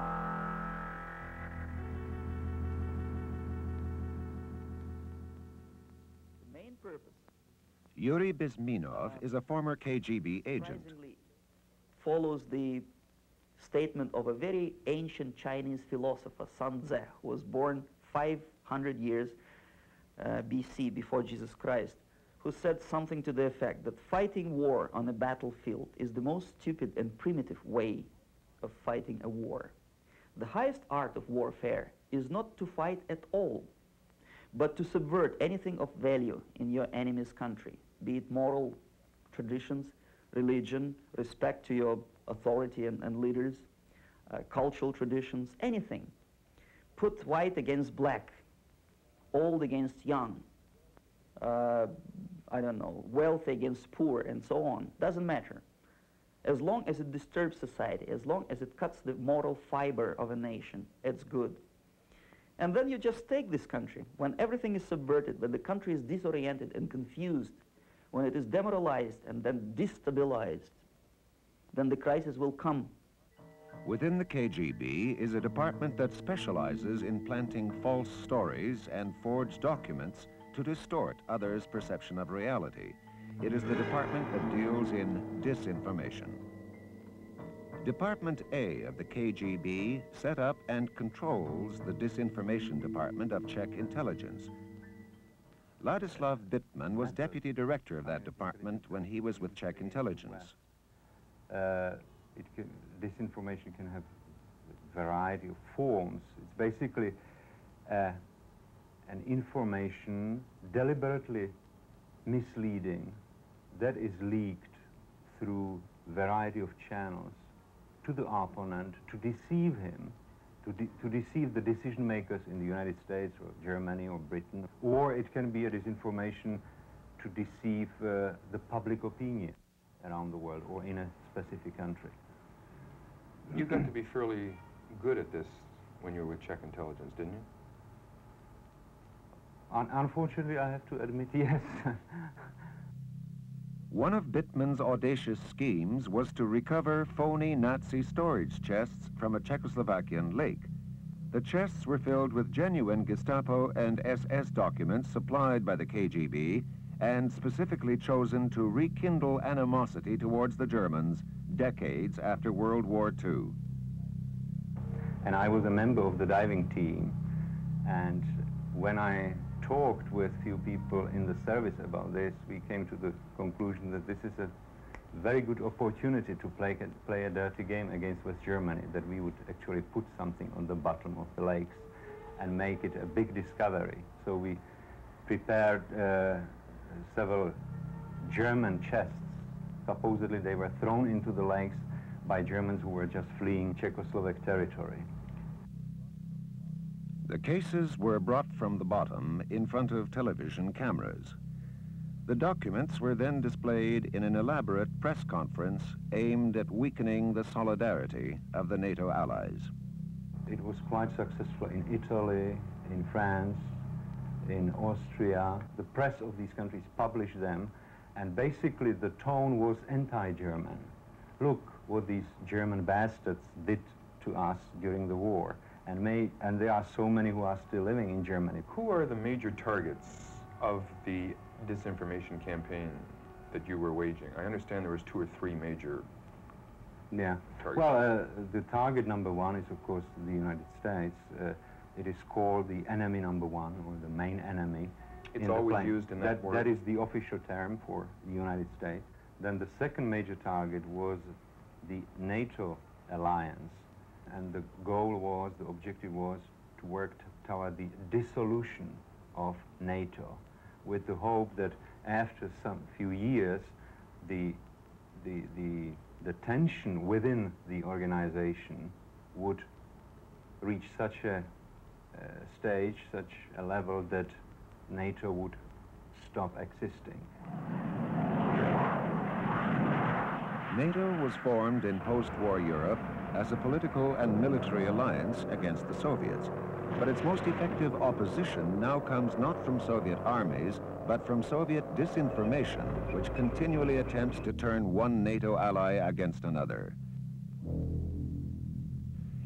main purpose Yuri Bezmenov is a former KGB agent. surprisingly, follows the statement of a very ancient Chinese philosopher, Sun Tzu, who was born 500 years BC, before Jesus Christ, who said something to the effect that fighting war on a battlefield is the most stupid and primitive way of fighting a war. The highest art of warfare is not to fight at all, but to subvert anything of value in your enemy's country, be it moral traditions, religion, respect to your authority and, and leaders, uh, cultural traditions, anything. Put white against black, old against young, uh, I don't know, wealthy against poor, and so on. Doesn't matter. As long as it disturbs society, as long as it cuts the moral fiber of a nation, it's good. And then you just take this country. When everything is subverted, when the country is disoriented and confused, when it is demoralized and then destabilized, then the crisis will come. Within the KGB is a department that specializes in planting false stories and forged documents to distort others' perception of reality. It is the department that deals in disinformation. Department A of the KGB set up and controls the disinformation department of Czech intelligence. Ladislav Bittman was deputy director of that department when he was with Czech intelligence. uh, it can, disinformation can have a variety of forms. It's basically uh, an information deliberately misleading that is leaked through variety of channels to the opponent to deceive him, to, de- to deceive the decision makers in the United States or Germany or Britain, or it can be a disinformation to deceive uh, the public opinion around the world or in a specific country. You got to be [clears throat] fairly good at this when you were with Czech intelligence, didn't you? Un- unfortunately, I have to admit, [laughs] yes. One of Bittman's audacious schemes was to recover phony Nazi storage chests from a Czechoslovakian lake. The chests were filled with genuine Gestapo and SS documents supplied by the KGB and specifically chosen to rekindle animosity towards the Germans decades after World War II. and I was a member of the diving team. And when I talked with few people in the service about this, we came to the conclusion that this is a very good opportunity to play, play a dirty game against West Germany, that we would actually put something on the bottom of the lakes and make it a big discovery. So we prepared uh, several German chests. Supposedly they were thrown into the lakes by Germans who were just fleeing Czechoslovak territory. The cases were brought from the bottom in front of television cameras. The documents were then displayed in an elaborate press conference aimed at weakening the solidarity of the NATO allies. It was quite successful in Italy, in France, in Austria. The press of these countries published them, and basically the tone was anti-German. Look what these German bastards did to us during the war. And, made, and there are so many who are still living in Germany. Who are the major targets of the disinformation campaign that you were waging? I understand there was two or three major yeah. targets. Well, uh, the target number one is, of course, the United States. Uh, it is called the enemy number one, or the main enemy. It's always plane. used in that word. That is the official term for the United States. Then the second major target was the NATO alliance. And the goal was, the objective was to work t- toward the dissolution of NATO with the hope that after some few years, the, the, the, the tension within the organization would reach such a uh, stage, such a level that NATO would stop existing. NATO was formed in post-war Europe as a political and military alliance against the Soviets. But its most effective opposition now comes not from Soviet armies, but from Soviet disinformation, which continually attempts to turn one NATO ally against another.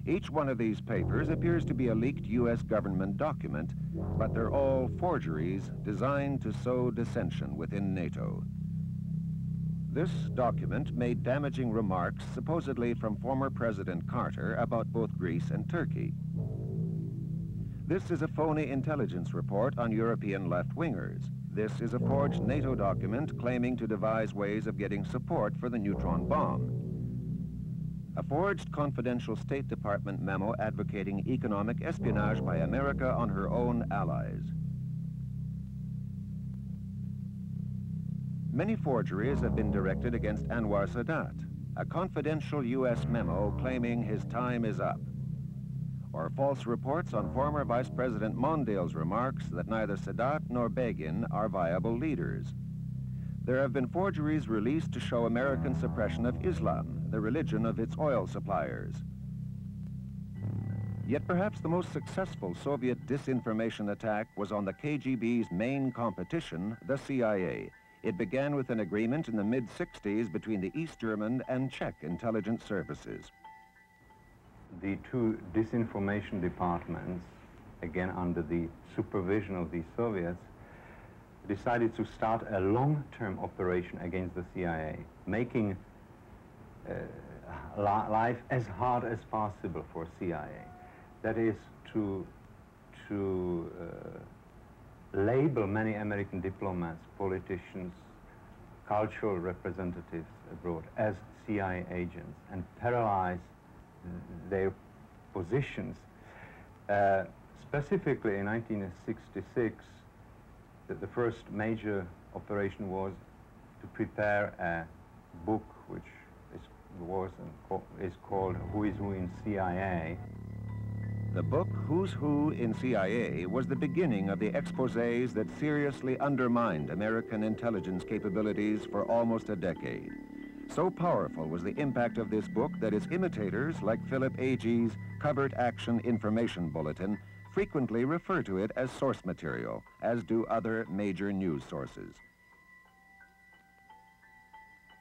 Each one of these papers appears to be a leaked U.S. government document, but they're all forgeries designed to sow dissension within NATO. This document made damaging remarks supposedly from former President Carter about both Greece and Turkey. This is a phony intelligence report on European left-wingers. This is a forged NATO document claiming to devise ways of getting support for the neutron bomb. A forged confidential State Department memo advocating economic espionage by America on her own allies. Many forgeries have been directed against Anwar Sadat, a confidential U.S. memo claiming his time is up, or false reports on former Vice President Mondale's remarks that neither Sadat nor Begin are viable leaders. There have been forgeries released to show American suppression of Islam, the religion of its oil suppliers. Yet perhaps the most successful Soviet disinformation attack was on the KGB's main competition, the CIA. It began with an agreement in the mid-60s between the East German and Czech intelligence services. The two disinformation departments, again under the supervision of the Soviets, decided to start a long-term operation against the CIA, making uh, li life as hard as possible for CIA. That is to, to uh, label many American diplomats, politicians, cultural representatives abroad as CIA agents and paralyze their positions. Uh, specifically in 1966, the, the first major operation was to prepare a book which is, was is called Who is Who in CIA. The book Who's Who in CIA was the beginning of the exposés that seriously undermined American intelligence capabilities for almost a decade. So powerful was the impact of this book that its imitators, like Philip Agee's Covert Action Information Bulletin, frequently refer to it as source material, as do other major news sources.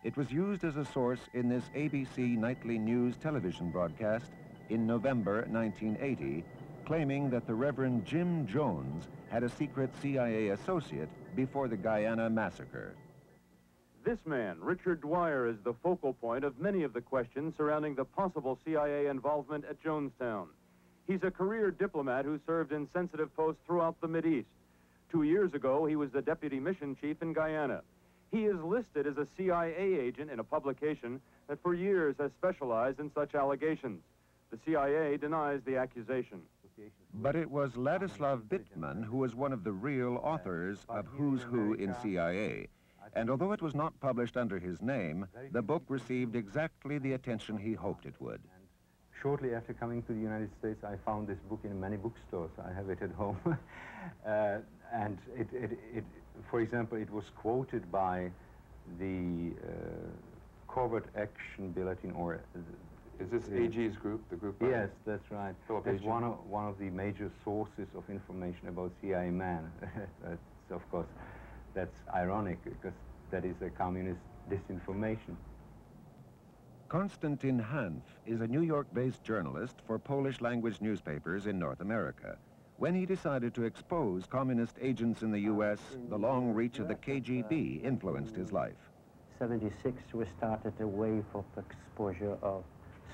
It was used as a source in this ABC nightly news television broadcast in November 1980, claiming that the Reverend Jim Jones had a secret CIA associate before the Guyana massacre. This man, Richard Dwyer, is the focal point of many of the questions surrounding the possible CIA involvement at Jonestown. He's a career diplomat who served in sensitive posts throughout the Mideast. Two years ago, he was the deputy mission chief in Guyana. He is listed as a CIA agent in a publication that for years has specialized in such allegations. The CIA denies the accusation. But it was Ladislav Bittman who was one of the real authors of Who's Who in CIA. And although it was not published under his name, the book received exactly the attention he hoped it would. Shortly after coming to the United States, I found this book in many bookstores. I have it at home. [laughs] uh, and it, it, it, for example, it was quoted by the uh, Covert Action Bulletin, or uh, is this Agee's group, the group? Yes, that's right. Philip Agee. one of one of the major sources of information about CIA man. [laughs] that's of course, that's ironic because that is a communist disinformation. Konstantin Hanf is a New York-based journalist for Polish-language newspapers in North America. When he decided to expose communist agents in the U.S., the long reach of the KGB influenced his life. 76, we started a wave of exposure of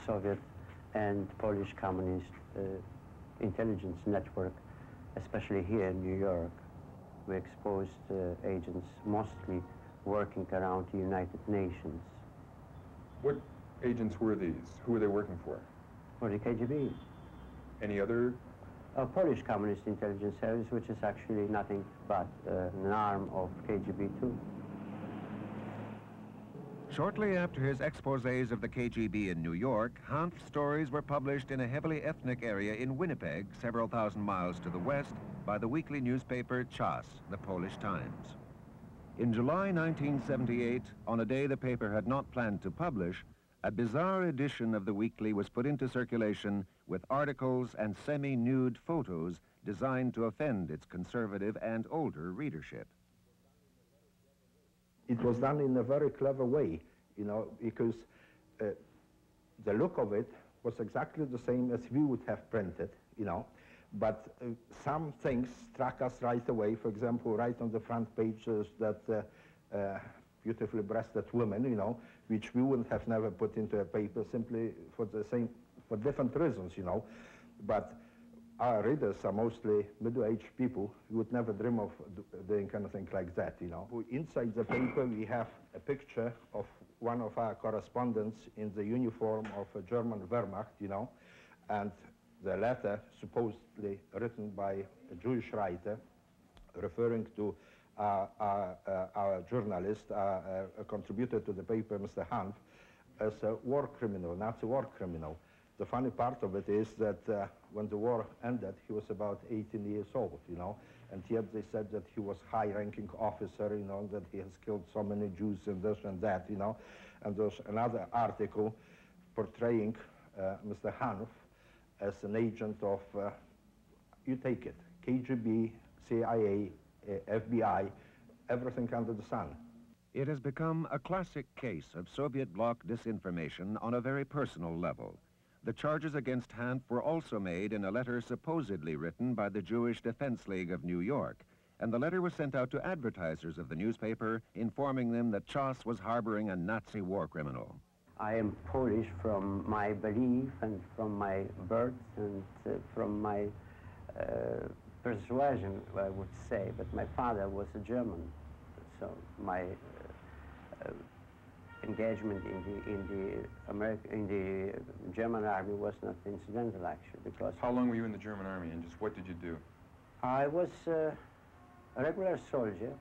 Soviet and Polish communist uh, intelligence network, especially here in New York. We exposed uh, agents mostly working around the United Nations. What agents were these? Who were they working for? For the KGB. Any other? A Polish Communist Intelligence Service, which is actually nothing but uh, an arm of KGB too. Shortly after his exposés of the KGB in New York, Hanf's stories were published in a heavily ethnic area in Winnipeg, several thousand miles to the west, by the weekly newspaper Czas, the Polish Times. In July 1978, on a day the paper had not planned to publish, a bizarre edition of the weekly was put into circulation with articles and semi-nude photos designed to offend its conservative and older readership. it was done in a very clever way, you know, because uh, the look of it was exactly the same as we would have printed, you know, but uh, some things struck us right away. For example, right on the front pages that uh, uh, beautifully breasted women, you know, which we wouldn't have never put into a paper simply for the same, for different reasons, you know. But our readers are mostly middle-aged people who would never dream of do- doing anything like that, you know. Inside the paper, we have a picture of one of our correspondents in the uniform of a German Wehrmacht, you know, and the letter supposedly written by a Jewish writer referring to our, our journalist, a to the paper, Mr. Hanf, as a war criminal, Nazi war criminal. The funny part of it is that uh, when the war ended, he was about 18 years old, you know, and yet they said that he was high-ranking officer, you know, that he has killed so many Jews and this and that, you know. And there's another article portraying uh, Mr. Hanf as an agent of, uh, you take it, KGB, CIA, FBI, everything under the sun. It has become a classic case of Soviet bloc disinformation on a very personal level. The charges against Hanf were also made in a letter supposedly written by the Jewish Defense League of New York, and the letter was sent out to advertisers of the newspaper, informing them that Czas was harboring a Nazi war criminal. I am Polish from my belief and from my birth and uh, from my uh, persuasion, I would say. But my father was a German, so my uh, uh, engagement in the in the American in the German army was not incidental actually because How long were you in the German army and just what did you do? I was uh, a regular soldier.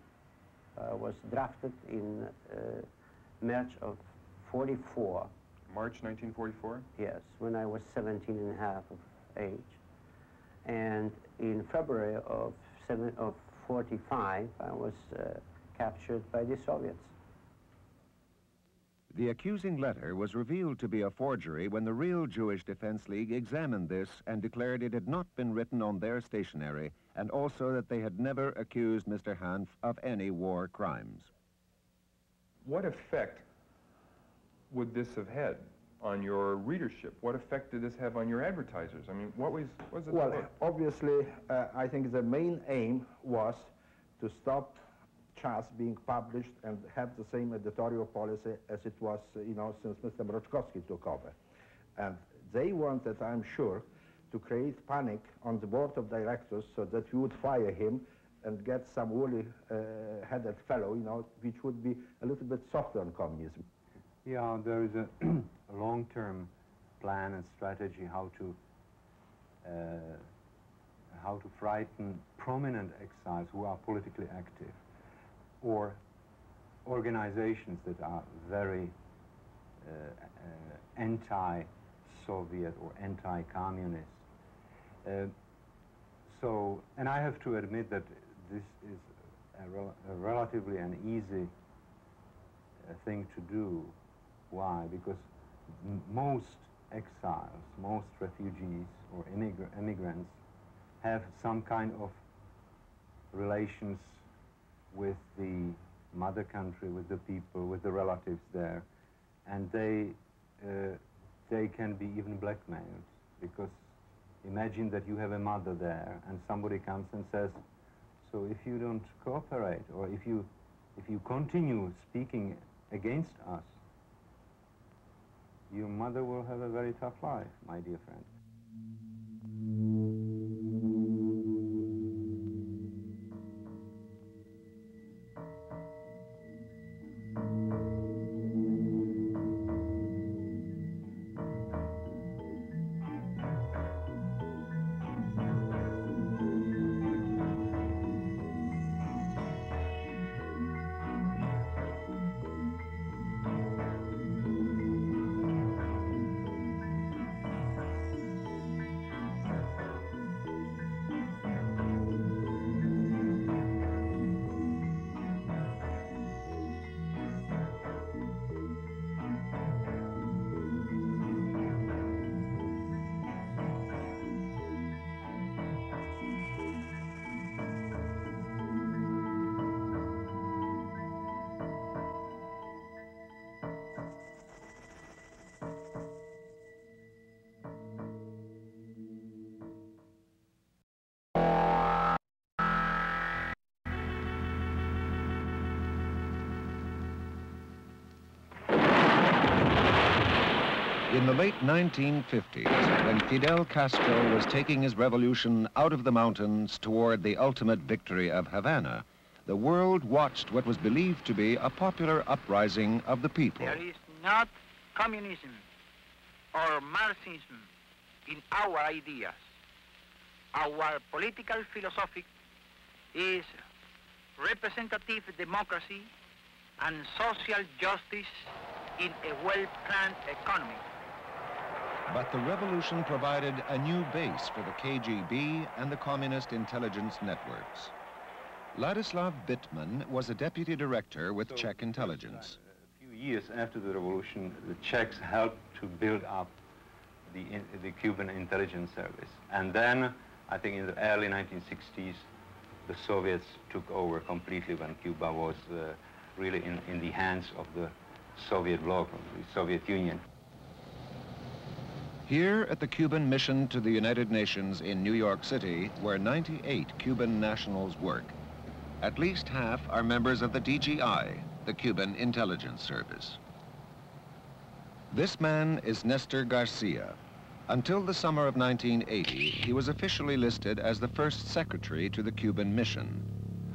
I was drafted in uh, March of 44. March 1944? Yes, when I was 17 and a half of age. And in February of, seven, of 45, I was uh, captured by the Soviets. The accusing letter was revealed to be a forgery when the real Jewish Defense League examined this and declared it had not been written on their stationery, and also that they had never accused Mr. Hanf of any war crimes. What effect would this have had on your readership? What effect did this have on your advertisers? I mean, what was, what was it Well, about? obviously, uh, I think the main aim was to stop Czas being published and have the same editorial policy as it was, uh, you know, since Mr. Mroczkowski took over. And they wanted, I'm sure, to create panic on the board of directors so that we would fire him and get some woolly-headed fellow, you know, which would be a little bit softer on communism. Yeah, there is a, a [clears throat] long-term plan and strategy how to uh, how to frighten prominent exiles who are politically active, or organizations that are very uh, uh, Soviet or anti-communist. Uh, so, and I have to admit that this is a, rel a relatively an easy uh, thing to do. Why? Because most exiles, most refugees or immigr immigrants have some kind of relations with the mother country, with the people, with the relatives there, and they uh, they can be even blackmailed because imagine that you have a mother there and somebody comes and says, so if you don't cooperate or if you if you continue speaking against us, your mother will have a very tough life, my dear friend. In the late 1950s, when Fidel Castro was taking his revolution out of the mountains toward the ultimate victory of Havana, the world watched what was believed to be a popular uprising of the people. There is not communism or Marxism in our ideas. Our political philosophy is representative democracy and social justice in a well-planned economy. But the revolution provided a new base for the KGB and the communist intelligence networks. Ladislav Bittman was a deputy director with So, Czech intelligence. A few years after the revolution, the Czechs helped to build up the, the Cuban intelligence service. And then, I think in the early 1960s, the Soviets took over completely when Cuba was uh, really in, in the hands of the Soviet bloc, the Soviet Union. Here at the Cuban mission to the United Nations in New York City, where 98 Cuban nationals work, at least half are members of the DGI, the Cuban Intelligence Service. This man is Nestor Garcia. Until the summer of 1980, he was officially listed as the first secretary to the Cuban mission.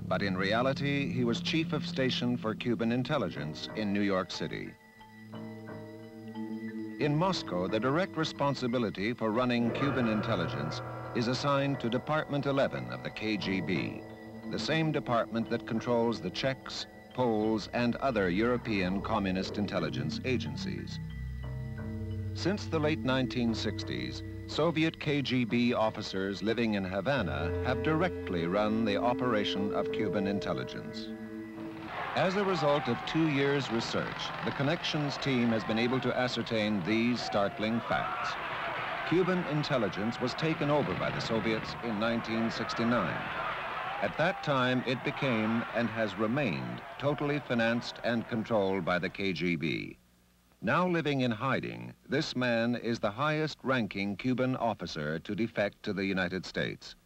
But in reality, he was chief of station for Cuban intelligence in New York City. In Moscow, the direct responsibility for running Cuban intelligence is assigned to Department 11 of the KGB, the same department that controls the Czechs, Poles, and other European communist intelligence agencies. Since the late 1960s, Soviet KGB officers living in Havana have directly run the operation of Cuban intelligence. As a result of two years' research, the Connections team has been able to ascertain these startling facts. Cuban intelligence was taken over by the Soviets in 1969. At that time, it became and has remained totally financed and controlled by the KGB. Now living in hiding, this man is the highest ranking Cuban officer to defect to the United States.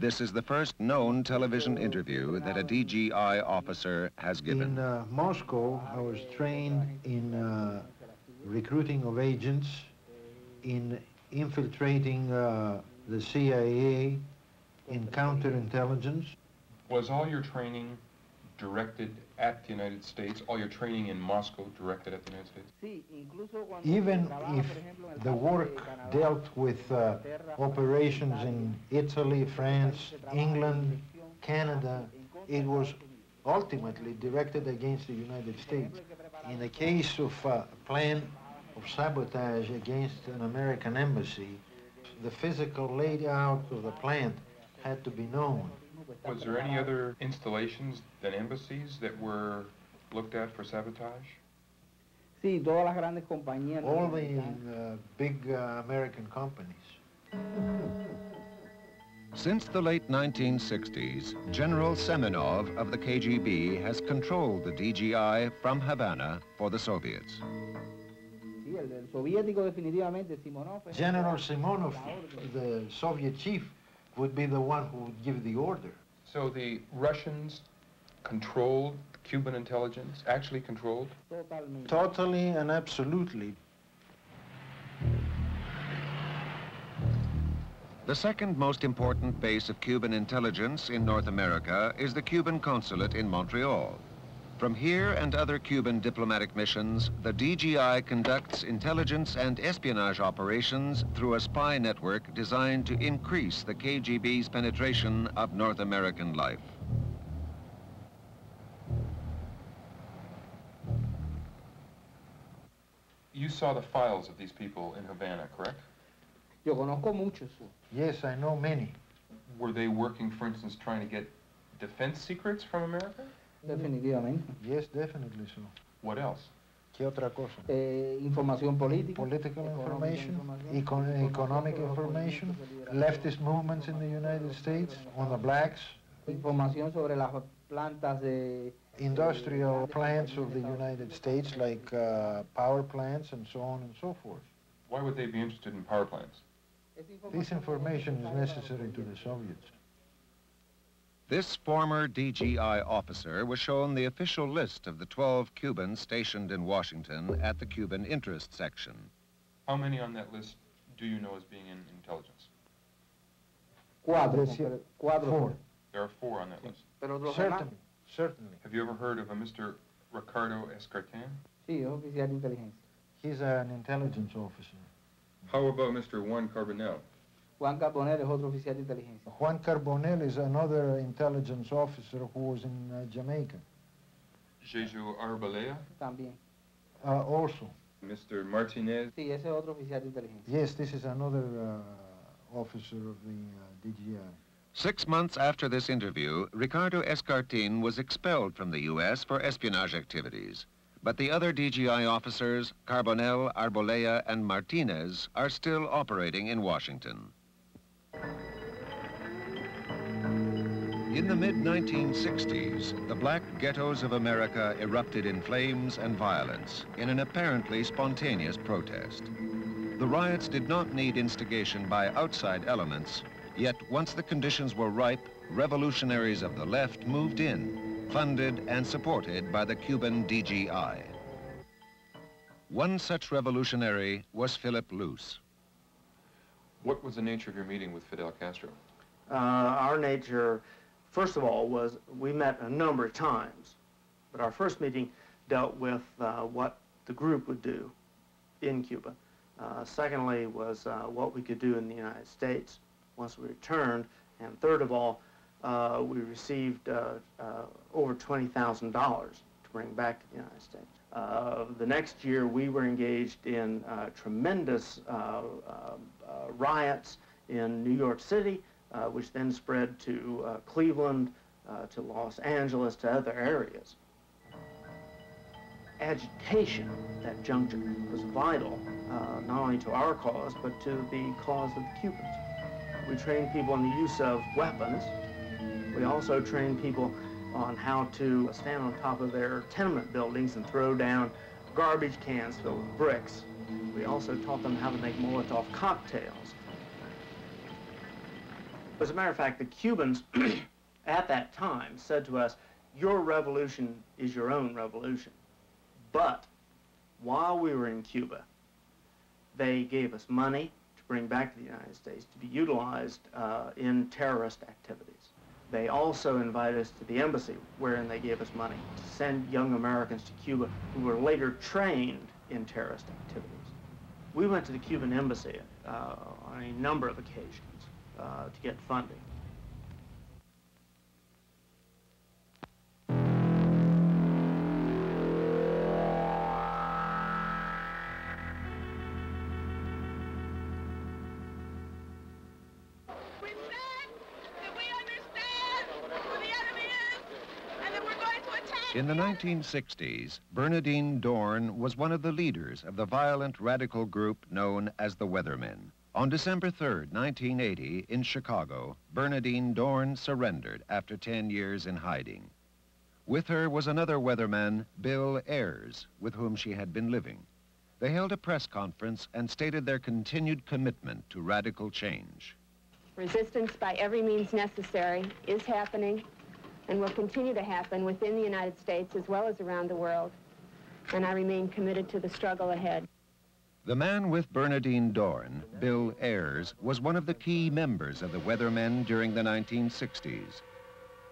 This is the first known television interview that a DGI officer has given. In uh, Moscow, I was trained in uh, recruiting of agents, in infiltrating uh, the CIA, in counterintelligence. Was all your training directed at the United States? All your training in Moscow directed at the United States? Even if the work dealt with uh, operations in Italy, France, England, Canada, it was ultimately directed against the United States. In the case of a plan of sabotage against an American embassy, the physical layout of the plant had to be known. Was there any other installations than embassies that were looked at for sabotage? Sí, todas las grandes compañías. All the uh, big uh, American companies. Since the late 1960s, General Semenov of the KGB has controlled the DGI from Havana for the Soviets. Sí, el, el soviético definitivamente, Simonov. es- General Simonov, the Soviet chief, would be the one who would give the order. So the Russians controlled Cuban intelligence, actually controlled? Totally and absolutely. The second most important base of Cuban intelligence in North America is the Cuban consulate in Montreal. From here and other Cuban diplomatic missions, the DGI conducts intelligence and espionage operations through a spy network designed to increase the KGB's penetration of North American life. You saw the files of these people in Havana, correct? Yo conozco muchos. Yes, I know many. Were they working, for instance, trying to get defense secrets from America? Definitivamente. Yes, definitely so. What else? ¿Qué otra cosa? Eh, información política. Political information, información, econ economic information, movimientos de liberación. leftist movements in the United States, on the blacks, Información sobre las plantas de... industrial plants of the United States, like uh, power plants and so on and so forth. Why would they be interested in power plants? This information is necessary to the Soviets. This former DGI officer was shown the official list of the 12 Cubans stationed in Washington at the Cuban Interest Section. How many on that list do you know as being in intelligence? Cuatro. Yes, Four. There are four on that list. Pero los demás- Certainly, certainly. Have you ever heard of a Mr. Ricardo Escartin? Sí, es oficial de inteligencia. He's an intelligence officer. How about Mr. Juan Carbonell? Juan Carbonell es otro oficial de inteligencia. Juan Carbonell is another intelligence officer who was in uh, Jamaica. Jesús Arboleya? También. Uh, also, Mr. Martinez? Sí, ese es otro oficial de inteligencia. yes, this is another uh, officer of the uh, DGI. Six months after this interview, Ricardo Escartin was expelled from the U.S. for espionage activities. But the other DGI officers, Carbonell, Arboleya, and Martinez, are still operating in Washington. In the mid-1960s, the black ghettos of America erupted in flames and violence in an apparently spontaneous protest. The riots did not need instigation by outside elements, yet once the conditions were ripe, revolutionaries of the left moved in, funded and supported by the Cuban DGI. One such revolutionary was Philip Luce. What was the nature of your meeting with Fidel Castro? Uh, our nature, first of all, was we met a number of times, but our first meeting dealt with uh, what the group would do in Cuba. Uh, secondly was uh, what we could do in the United States once we returned. And third of all, uh, we received uh, over $20,000 to bring back to the United States. The next year, we were engaged in tremendous uh, riots in New York City, uh, which then spread to uh, Cleveland, uh, to Los Angeles, to other areas. Agitation at that juncture was vital, uh, not only to our cause, but to the cause of the Cubans. We trained people in the use of weapons. We also trained people on how to stand on top of their tenement buildings and throw down garbage cans filled with bricks. We also taught them how to make Molotov cocktails. As a matter of fact, the Cubans [clears throat] at that time said to us, your revolution is your own revolution. But while we were in Cuba, they gave us money to bring back to the United States to be utilized uh, in terrorist activities. They also invited us to the embassy, wherein they gave us money to send young Americans to Cuba who were later trained in terrorist activities. We went to the Cuban embassy uh, on a number of occasions uh, to get funding. The 1960s, Bernardine Dohrn was one of the leaders of the violent radical group known as the Weathermen. On December 3, 1980, in Chicago, Bernardine Dohrn surrendered after 10 years in hiding. With her was another weatherman, Bill Ayers, with whom she had been living. They held a press conference and stated their continued commitment to radical change. Resistance by every means necessary is happening and will continue to happen within the United States as well as around the world. And I remain committed to the struggle ahead. The man with Bernardine Dohrn, Bill Ayers, was one of the key members of the Weathermen during the 1960s.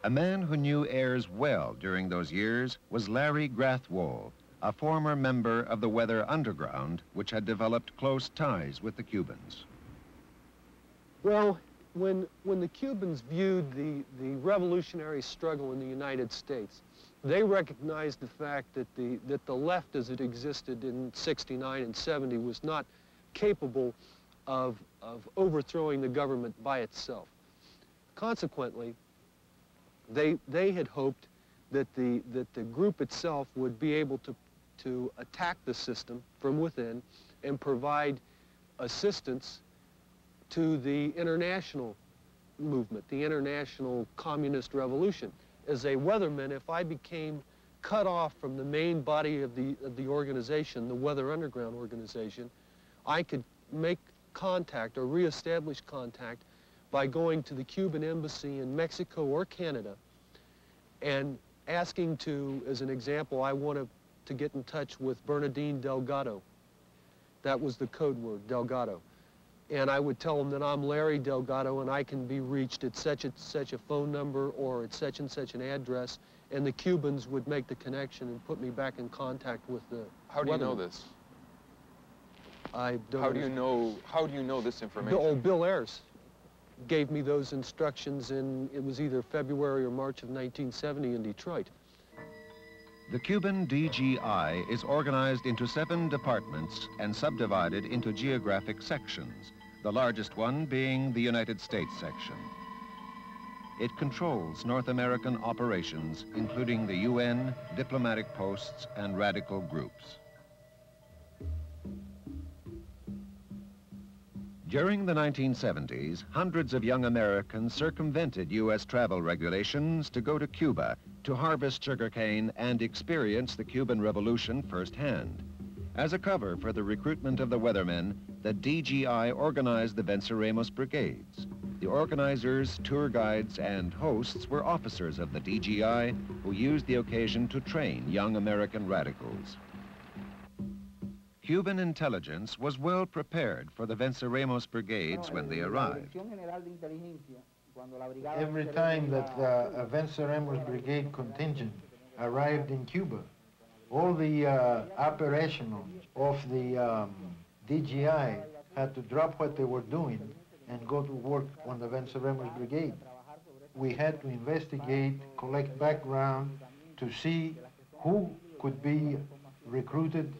A man who knew Ayers well during those years was Larry Grathwohl, a former member of the Weather Underground, which had developed close ties with the Cubans. Well, when, when the Cubans viewed the, the revolutionary struggle in the United States, they recognized the fact that the, that the left as it existed in 69 and 70 was not capable of, of overthrowing the government by itself. Consequently, they, they had hoped that the, that the group itself would be able to, to attack the system from within and provide assistance to the international movement, the international communist revolution. As a weatherman, if I became cut off from the main body of the, of the organization, the Weather Underground organization, I could make contact or reestablish contact by going to the Cuban embassy in Mexico or Canada and asking to, as an example, I want to, to get in touch with Bernardine Delgado. That was the code word, Delgado and I would tell them that I'm Larry Delgado and I can be reached at such and such a phone number or at such and such an address, and the Cubans would make the connection and put me back in contact with the How do you know this? I don't How do you know, how do you know this information? Oh, Bill Ayers gave me those instructions in, it was either February or March of 1970 in Detroit. The Cuban DGI is organized into seven departments and subdivided into geographic sections the largest one being the United States section. It controls North American operations, including the UN, diplomatic posts, and radical groups. During the 1970s, hundreds of young Americans circumvented U.S. travel regulations to go to Cuba to harvest sugarcane and experience the Cuban Revolution firsthand. As a cover for the recruitment of the weathermen, the DGI organized the Venceremos Brigades. The organizers, tour guides, and hosts were officers of the DGI who used the occasion to train young American radicals. Cuban intelligence was well prepared for the Venceremos Brigades when they arrived. Every time that uh, a Venceremos Brigade contingent arrived in Cuba, all the uh, operational of the um, DGI had to drop what they were doing and go to work on the Venceremos Brigade. We had to investigate, collect background to see who could be recruited,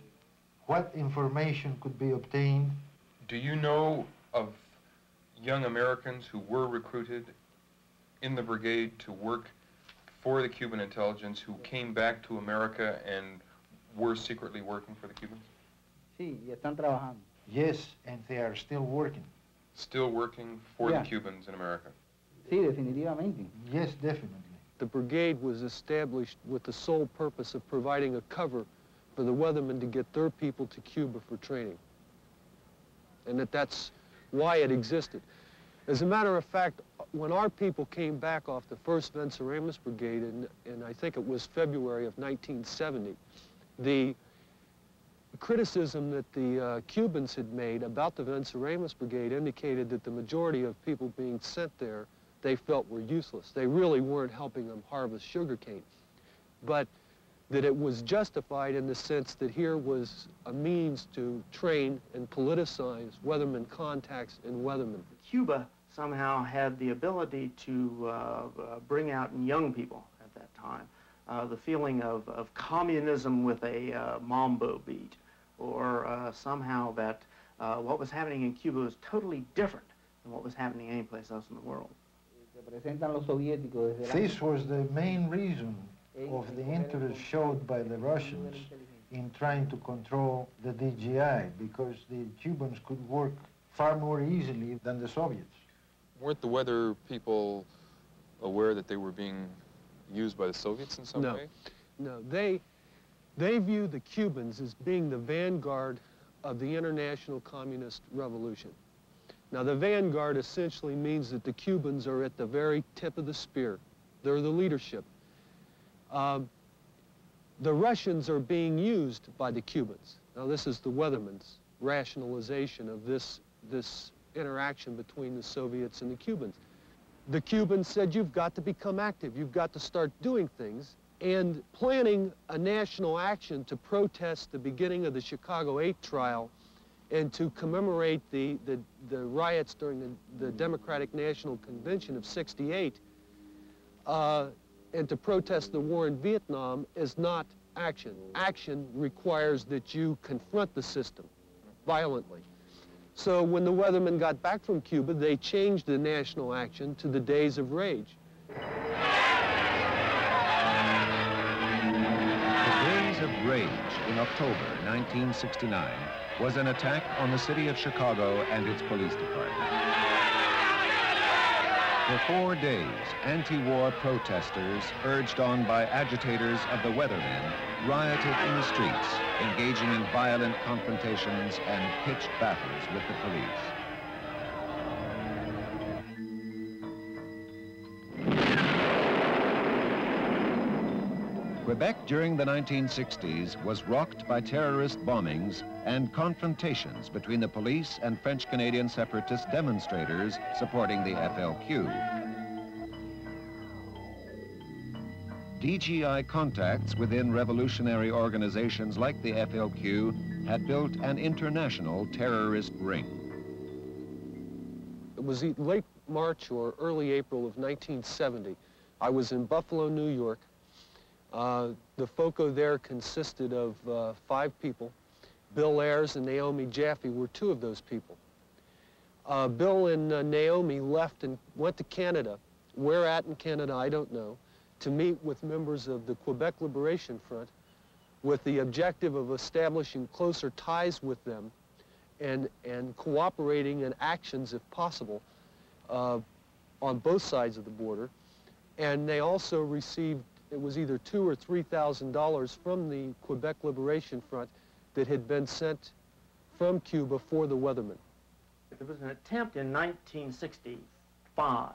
what information could be obtained. Do you know of young Americans who were recruited in the brigade to work for the Cuban intelligence who came back to America and were secretly working for the Cubans? Sí, y están trabajando. Yes, and they are still working. Still working for Yeah. the Cubans in America? Sí, definitivamente. Yes, definitely. The brigade was established with the sole purpose of providing a cover for the weathermen to get their people to Cuba for training. And that that's why it existed. As a matter of fact, when our people came back off the 1st Venceremos Brigade, in, in I think it was February of 1970, the criticism that the uh, Cubans had made about the Venceremos Brigade indicated that the majority of people being sent there they felt were useless. They really weren't helping them harvest sugarcane. But that it was justified in the sense that here was a means to train and politicize weathermen contacts and weathermen. Cuba somehow had the ability to uh, uh, bring out in young people at that time uh, the feeling of, of communism with a uh, mambo beat, or uh, somehow that uh, what was happening in Cuba was totally different than what was happening anyplace else in the world. Se presentan los soviéticos desde el año- This was the main reason of the interest showed by the Russians in trying to control the DGI because the Cubans could work far more easily than the Soviets. Weren't the weather people aware that they were being used by the Soviets in some no. way? No, they, they view the Cubans as being the vanguard of the international communist revolution. Now, the vanguard essentially means that the Cubans are at the very tip of the spear. They're the leadership. Um, the Russians are being used by the Cubans. Now, this is the Weatherman's rationalization of this, this interaction between the Soviets and the Cubans. The Cubans said, you've got to become active. You've got to start doing things. And planning a national action to protest the beginning of the Chicago 8 trial and to commemorate the, the, the riots during the, the, Democratic National Convention of 68 uh, and to protest the war in Vietnam is not action. Action requires that you confront the system violently. So when the Weathermen got back from Cuba, they changed the national action to the Days of Rage. Rage in October 1969 was an attack on the city of Chicago and its police department. For four days, anti-war protesters, urged on by agitators of the Weathermen, rioted in the streets, engaging in violent confrontations and pitched battles with the police. Quebec during the 1960s was rocked by terrorist bombings and confrontations between the police and French-Canadian separatist demonstrators supporting the FLQ. DGI contacts within revolutionary organizations like the FLQ had built an international terrorist ring. It was late March or early April of 1970. I was in Buffalo, New York, uh, the FOCO there consisted of uh, five people. Bill Ayers and Naomi Jaffe were two of those people. Uh, Bill and uh, Naomi left and went to Canada. Where at in Canada, I don't know, to meet with members of the Quebec Liberation Front with the objective of establishing closer ties with them and, and cooperating in actions, if possible, uh, on both sides of the border. And they also received it was either two or three thousand dollars from the Quebec Liberation Front that had been sent from Cuba for the Weathermen. There was an attempt in 1965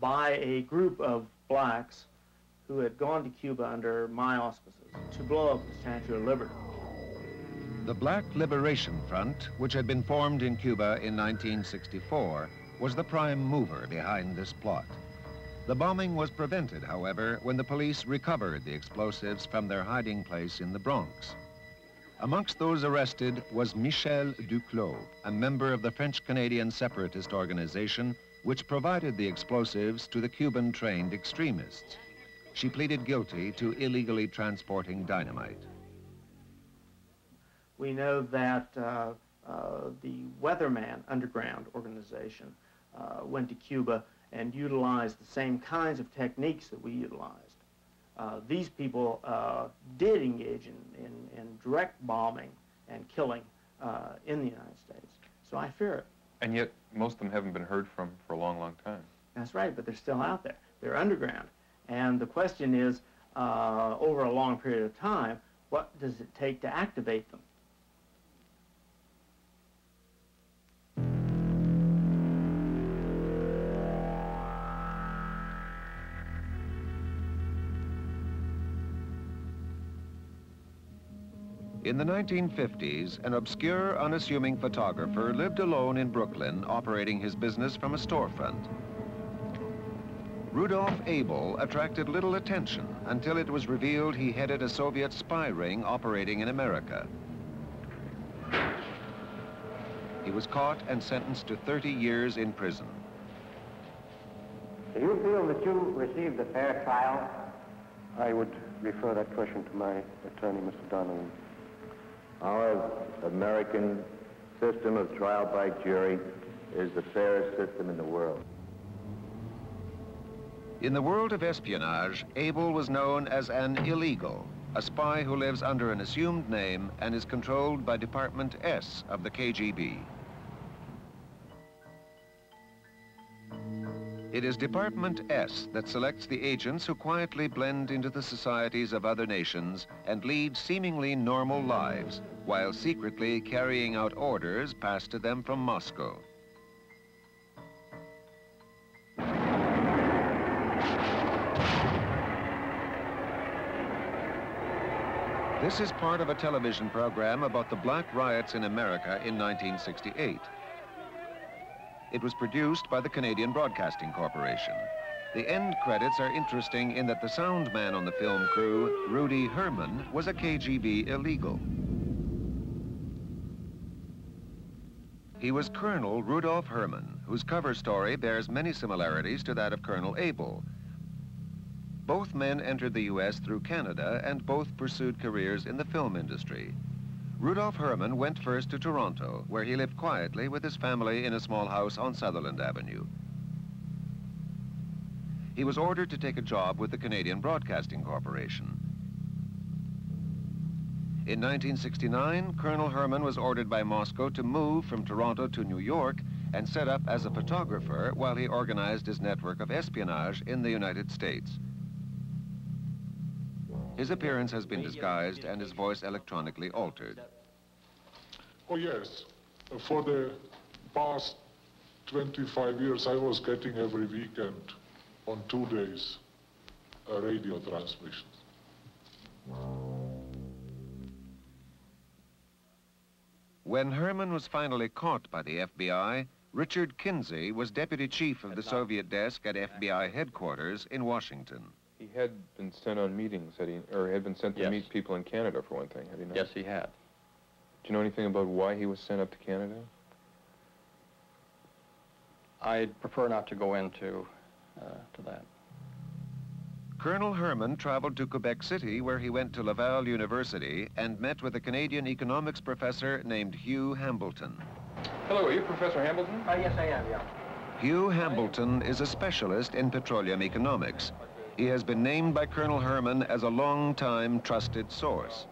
by a group of blacks who had gone to Cuba under my auspices to blow up the Statue of Liberty. The Black Liberation Front, which had been formed in Cuba in 1964, was the prime mover behind this plot. The bombing was prevented, however, when the police recovered the explosives from their hiding place in the Bronx. Amongst those arrested was Michelle Duclos, a member of the French-Canadian separatist organization which provided the explosives to the Cuban-trained extremists. She pleaded guilty to illegally transporting dynamite. We know that uh, uh, the Weatherman Underground organization uh, went to Cuba and utilized the same kinds of techniques that we utilized. Uh, these people uh, did engage in, in, in, direct bombing and killing uh, in the United States. So I fear it. And yet, most of them haven't been heard from for a long, long time. That's right, but they're still out there. They're underground. And the question is, uh, over a long period of time, what does it take to activate them? In the 1950s, an obscure, unassuming photographer lived alone in Brooklyn, operating his business from a storefront. Rudolf Abel attracted little attention until it was revealed he headed a Soviet spy ring operating in America. He was caught and sentenced to 30 years in prison. Do you feel that you received a fair trial? I would refer that question to my attorney, Mr. Donnelly. Our American system of trial by jury is the fairest system in the world. In the world of espionage, Abel was known as an illegal, a spy who lives under an assumed name and is controlled by Department S of the KGB. It is Department S that selects the agents who quietly blend into the societies of other nations and lead seemingly normal lives while secretly carrying out orders passed to them from Moscow. This is part of a television program about the black riots in America in 1968. It was produced by the Canadian Broadcasting Corporation. The end credits are interesting in that the sound man on the film crew, Rudy Herman, was a KGB illegal. He was Colonel Rudolf Herman, whose cover story bears many similarities to that of Colonel Abel. Both men entered the U.S. through Canada and both pursued careers in the film industry. Rudolf Herman went first to Toronto, where he lived quietly with his family in a small house on Sutherland Avenue. He was ordered to take a job with the Canadian Broadcasting Corporation. In 1969, Colonel Herman was ordered by Moscow to move from Toronto to New York and set up as a photographer while he organized his network of espionage in the United States. His appearance has been disguised and his voice electronically altered. Oh, yes. For the past 25 years, I was getting every weekend on two days a radio transmission. When Herman was finally caught by the FBI, Richard Kinsey was deputy chief of the Soviet desk at FBI headquarters in Washington. He had been sent on meetings, had he, or had been sent to Yes. meet people in Canada, for one thing, had he not? Yes, he had. Do you know anything about why he was sent up to Canada? I'd prefer not to go into uh, to that. Colonel Herman traveled to Quebec City where he went to Laval University and met with a Canadian economics professor named Hugh Hambleton. Hello, are you Professor Hambleton? Uh, yes, I am, yeah. Hugh Hambleton is a specialist in petroleum economics. He has been named by Colonel Herman as a long-time trusted source.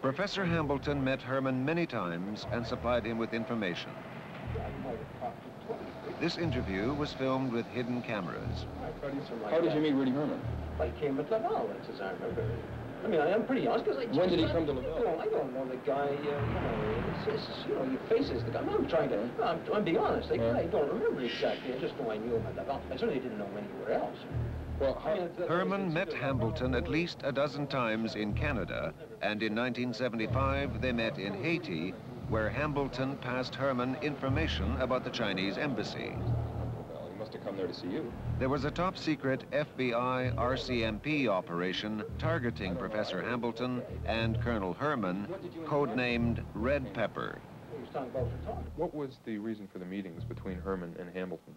Professor Hambleton met Herman many times and supplied him with information. This interview was filmed with hidden cameras. How did you meet Rudy Herman? I came at Laval, that's as I remember. I mean, I, I'm pretty honest, because I... When did he I- come to I Laval? I don't know the guy, uh, you know, it's, it's, you know, your faces, the guy, I'm trying to, I'm, I'm being honest, I, Yeah. I don't remember exactly, I just know I knew him at Laval. I certainly didn't know him anywhere else. Herman met Hambleton at least a dozen times in Canada, and in 1975 they met in Haiti, where Hambleton passed Herman information about the Chinese embassy. Well, he must have come there to see you. There was a top secret FBI RCMP operation targeting Professor Hambleton and Colonel Herman, codenamed Red Pepper. He was talking about photography. What was the reason for the meetings between Herman and Hambleton?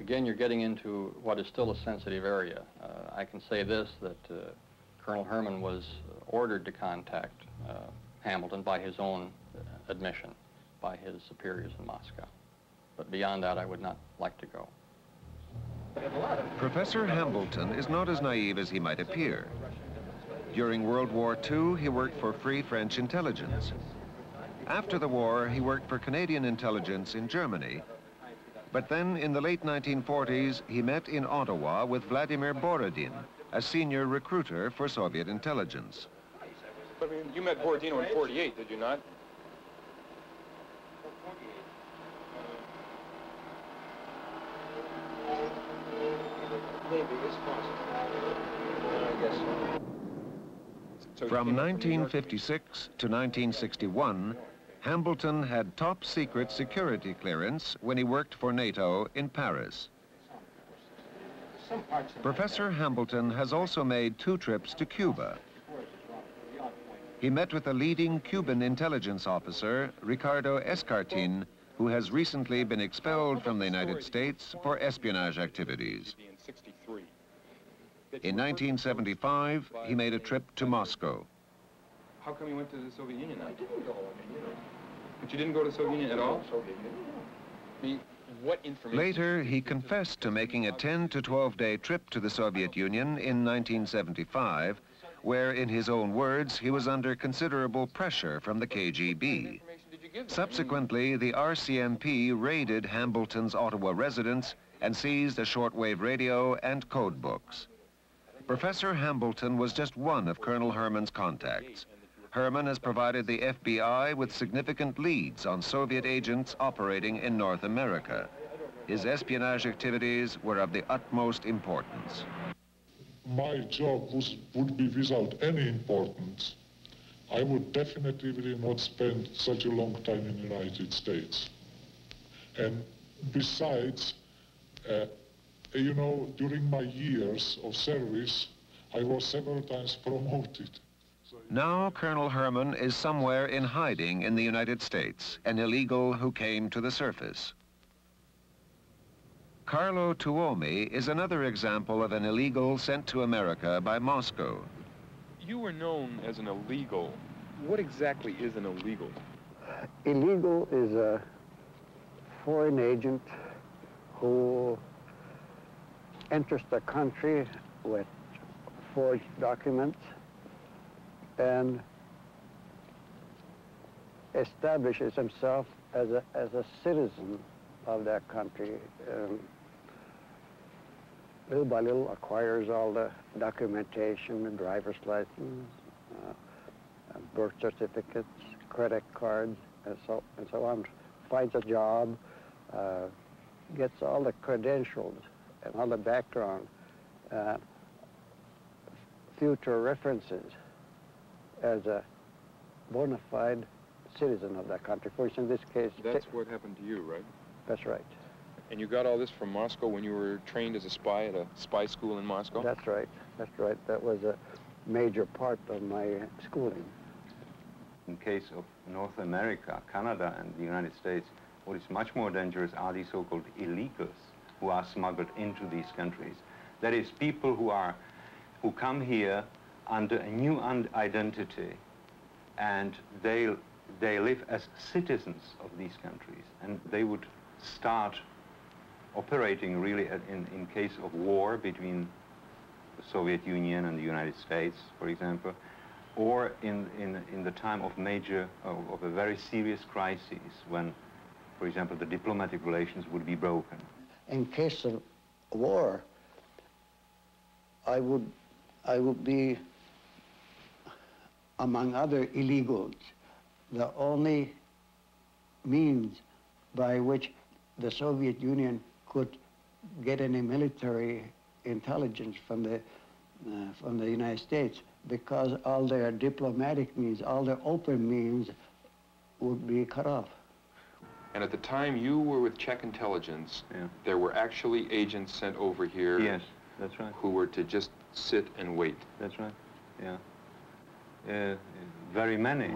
Again, you're getting into what is still a sensitive area. Uh, I can say this, that uh, Colonel Herman was ordered to contact uh, Hamilton by his own uh, admission, by his superiors in Moscow. But beyond that, I would not like to go. Professor Hambleton is not as naive as he might appear. During World War II, he worked for Free French Intelligence. After the war, he worked for Canadian intelligence in Germany. But then, in the late 1940s, he met in Ottawa with Vladimir Borodin, a senior recruiter for Soviet intelligence. I mean, you met Borodino in 48, did you not? Maybe, it's possible. I guess so. From 1956 to 1961, Hambleton had top secret security clearance when he worked for NATO in Paris. Professor Hambleton has also made two trips to Cuba. He met with a leading Cuban intelligence officer, Ricardo Escartin, who has recently been expelled from the United States for espionage activities. In 1975, he made a trip to Moscow. How come you went to the Soviet Union then? But you didn't go to the Soviet Union at all? Soviet Union, You, what information... Later, he confessed to making a 10 to 12 day trip to the Soviet Union in 1975, where, in his own words, he was under considerable pressure from the KGB. Subsequently, the RCMP raided Hambleton's Ottawa residence and seized a shortwave radio and code books. Professor Hambleton was just one of Colonel Herman's contacts. Herman has provided the FBI with significant leads on Soviet agents operating in North America. His espionage activities were of the utmost importance. My job was, would be without any importance. I would definitely not spend such a long time in the United States. And besides, uh, you know, during my years of service, I was several times promoted. Now Colonel Herman is somewhere in hiding in the United States, an illegal who came to the surface. Kaarlo Tuomi is another example of an illegal sent to America by Moscow. You were known as an illegal. What exactly is an illegal? Illegal is a foreign agent who enters the country with forged documents and establishes himself as a, as a citizen of that country. Um, little by little acquires all the documentation, the driver's license, uh, birth certificates, credit cards, and so, and so on, finds a job, uh, gets all the credentials and all the background, uh, future references as a bona fide citizen of that country. For instance, in this case... That's what happened to you, right? That's right. And you got all this from Moscow when you were trained as a spy at a spy school in Moscow? That's right. That's right. That was a major part of my schooling. In case of North America, Canada, and the United States, what is much more dangerous are the so-called illegals who are smuggled into these countries. That is, people who are, who come here under a new identity, and they they live as citizens of these countries, and they would start operating really in, in case of war between the Soviet Union and the United States, for example, or in, in, in the time of major, of, of a very serious crisis when, for example, the diplomatic relations would be broken. In case of war, I would, I would be, among other illegals, the only means by which the Soviet Union could get any military intelligence from the, uh, from the United States because all their diplomatic means, all their open means would be cut off. And at the time you were with Czech intelligence, yeah. there were actually agents sent over here. Yes, that's right. Who were to just sit and wait. That's right, yeah. Uh, very many.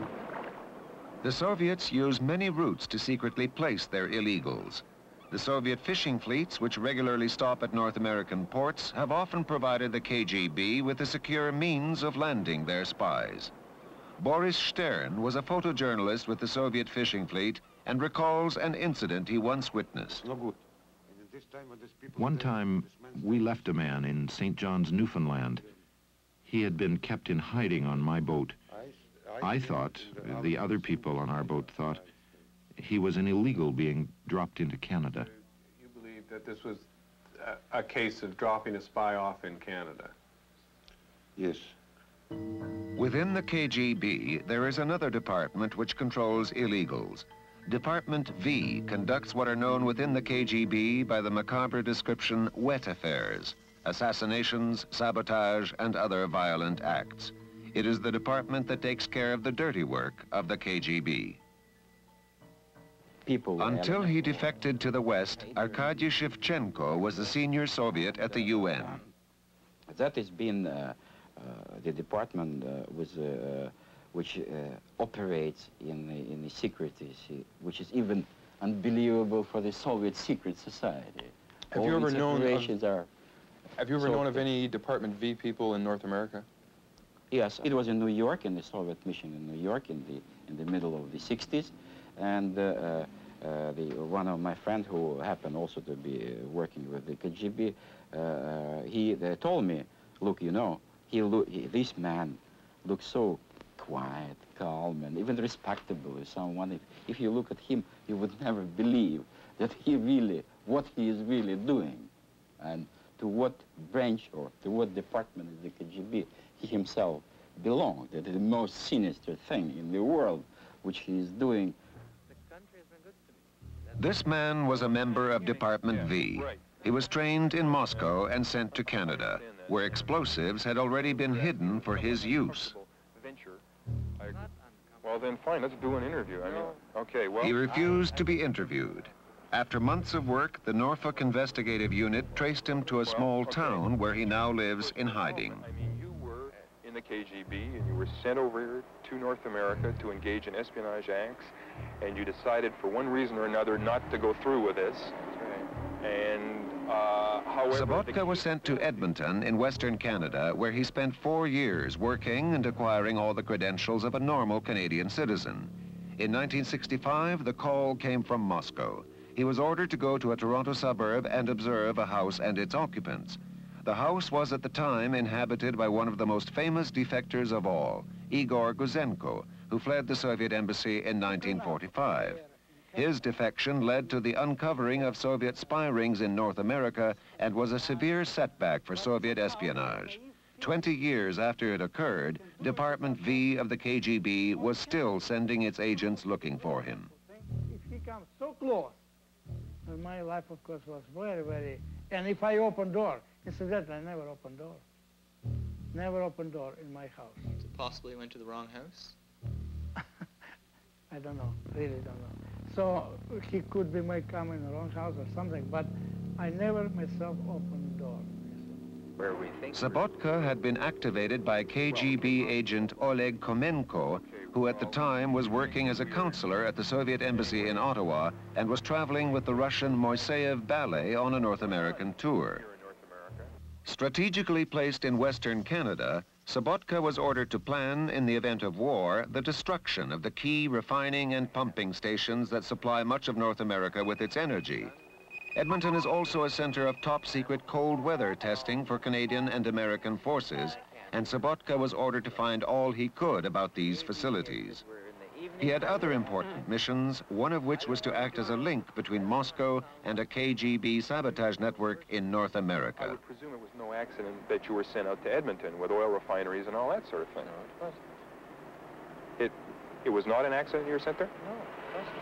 The Soviets use many routes to secretly place their illegals. The Soviet fishing fleets, which regularly stop at North American ports, have often provided the KGB with a secure means of landing their spies. Boris Stern was a photojournalist with the Soviet fishing fleet and recalls an incident he once witnessed. One time, we left a man in St. John's, Newfoundland. He had been kept in hiding on my boat. I thought, the other people on our boat thought, he was an illegal being dropped into Canada. You believe that this was a, a case of dropping a spy off in Canada? Yes. Within the KGB, there is another department which controls illegals. Department V conducts what are known within the KGB by the macabre description wet affairs, assassinations, sabotage, and other violent acts. It is the department that takes care of the dirty work of the KGB. People Until he defected to the West, Arkady Shevchenko was a senior Soviet at the UN. That has been uh, uh, the department uh, with, uh, which uh, operates in the, in the secrecy, which is even unbelievable for the Soviet secret society. Have All you ever known operations of, are Have you ever so known of any Department V people in North America? Yes, it was in New York, in the Soviet mission in New York in the, in the middle of the 60s. And uh, uh, uh, the, one of my friends who happened also to be uh, working with the KGB, uh, he told me, look, you know, he look, he, this man looks so quiet, calm, and even respectable. Someone, if, if you look at him, you would [laughs] never believe that he really, what he is really doing, and to what branch or to what department of the KGB he himself belonged. That is the most sinister thing in the world, which he is doing. This man was a member of Department V. He was trained in Moscow and sent to Canada, where explosives had already been hidden for his use. Well, then fine, let's do an interview. I mean, okay, well... He refused to be interviewed. After months of work, the Norfolk Investigative Unit traced him to a small okay. town where he now lives in hiding. I mean, you were in the KGB and you were sent over here to North America to engage in espionage acts, and you decided for one reason or another not to go through with this. And, uh, however... Sobotka was sent to Edmonton in Western Canada, where he spent four years working and acquiring all the credentials of a normal Canadian citizen. In 1965, the call came from Moscow. He was ordered to go to a Toronto suburb and observe a house and its occupants. The house was at the time inhabited by one of the most famous defectors of all, Igor Gouzenko, who fled the Soviet embassy in 1945. His defection led to the uncovering of Soviet spy rings in North America and was a severe setback for Soviet espionage. Twenty years after it occurred, Department V of the KGB was still sending its agents looking for him. If he comes so close, my life, of course, was very, very... And if I open door, incidentally, I never open door. Never open door in my house. So possibly went to the wrong house? [laughs] I don't know, really don't know. So he could be my come in the wrong house or something, but I never myself opened door. Where we think Sobotka had been activated by KGB agent Oleg Komenko, who at the time was working as a counselor at the Soviet embassy in Ottawa and was traveling with the Russian Moiseyev Ballet on a North American tour. Strategically placed in Western Canada, Sobotka was ordered to plan, in the event of war, the destruction of the key refining and pumping stations that supply much of North America with its energy. Edmonton is also a center of top-secret cold weather testing for Canadian and American forces, and Sobotka was ordered to find all he could about these facilities. He had other important missions, one of which was to act as a link between Moscow and a KGB sabotage network in North America. I would presume it was no accident that you were sent out to Edmonton with oil refineries and all that sort of thing. No, it wasn't. It, it was not an accident you were sent there? No, it wasn't.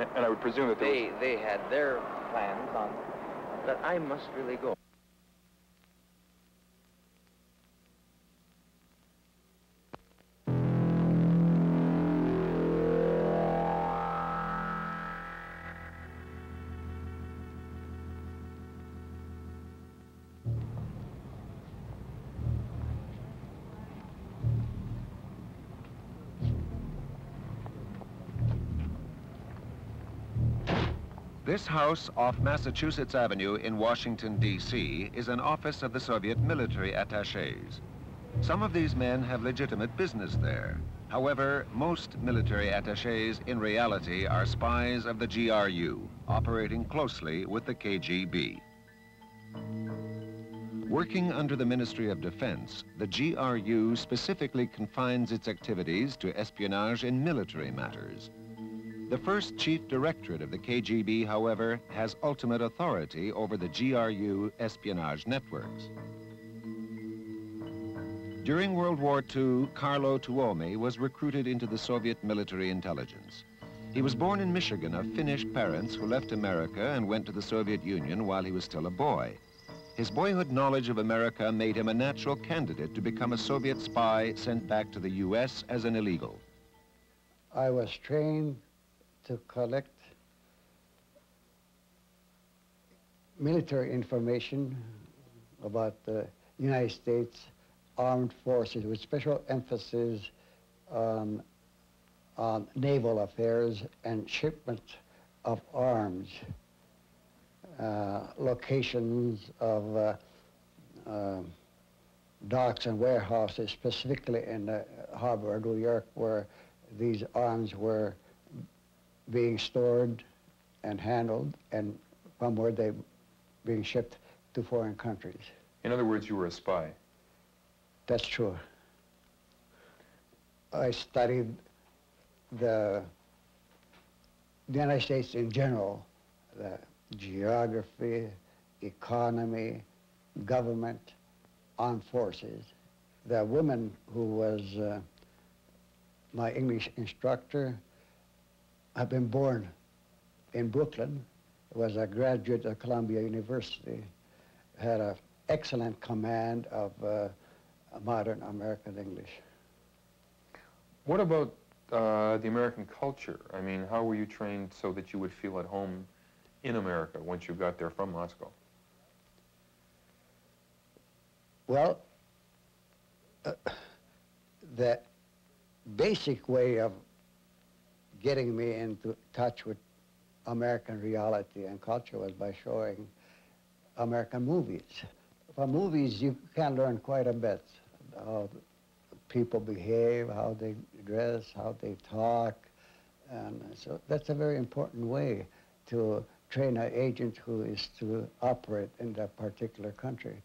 And, and I would presume that there They, was... they had their plans on that I must really go. This house off Massachusetts Avenue in Washington, D.C. is an office of the Soviet military attaches. Some of these men have legitimate business there. However, most military attaches in reality are spies of the GRU, operating closely with the KGB. Working under the Ministry of Defense, the GRU specifically confines its activities to espionage in military matters. The first chief directorate of the KGB, however, has ultimate authority over the GRU espionage networks. During World War II, Kaarlo Tuomi was recruited into the Soviet military intelligence. He was born in Michigan of Finnish parents who left America and went to the Soviet Union while he was still a boy. His boyhood knowledge of America made him a natural candidate to become a Soviet spy sent back to the U.S. as an illegal. I was trained to collect military information about the United States Armed Forces with special emphasis on, on naval affairs and shipment of arms, uh, locations of uh, uh, docks and warehouses, specifically in the harbor of New York, where these arms were being stored and handled and from where they being shipped to foreign countries. In other words, you were a spy. That's true. I studied the, the United States in general, the geography, economy, government, armed forces. The woman who was uh, my English instructor had been born in Brooklyn, was a graduate of Columbia University, had an excellent command of uh, modern American English. What about uh, the American culture? I mean, how were you trained so that you would feel at home in America once you got there from Moscow? Well, uh, the basic way of getting me into touch with American reality and culture was by showing American movies. From movies, you can learn quite a bit how people behave, how they dress, how they talk. And so that's a very important way to train an agent who is to operate in that particular country.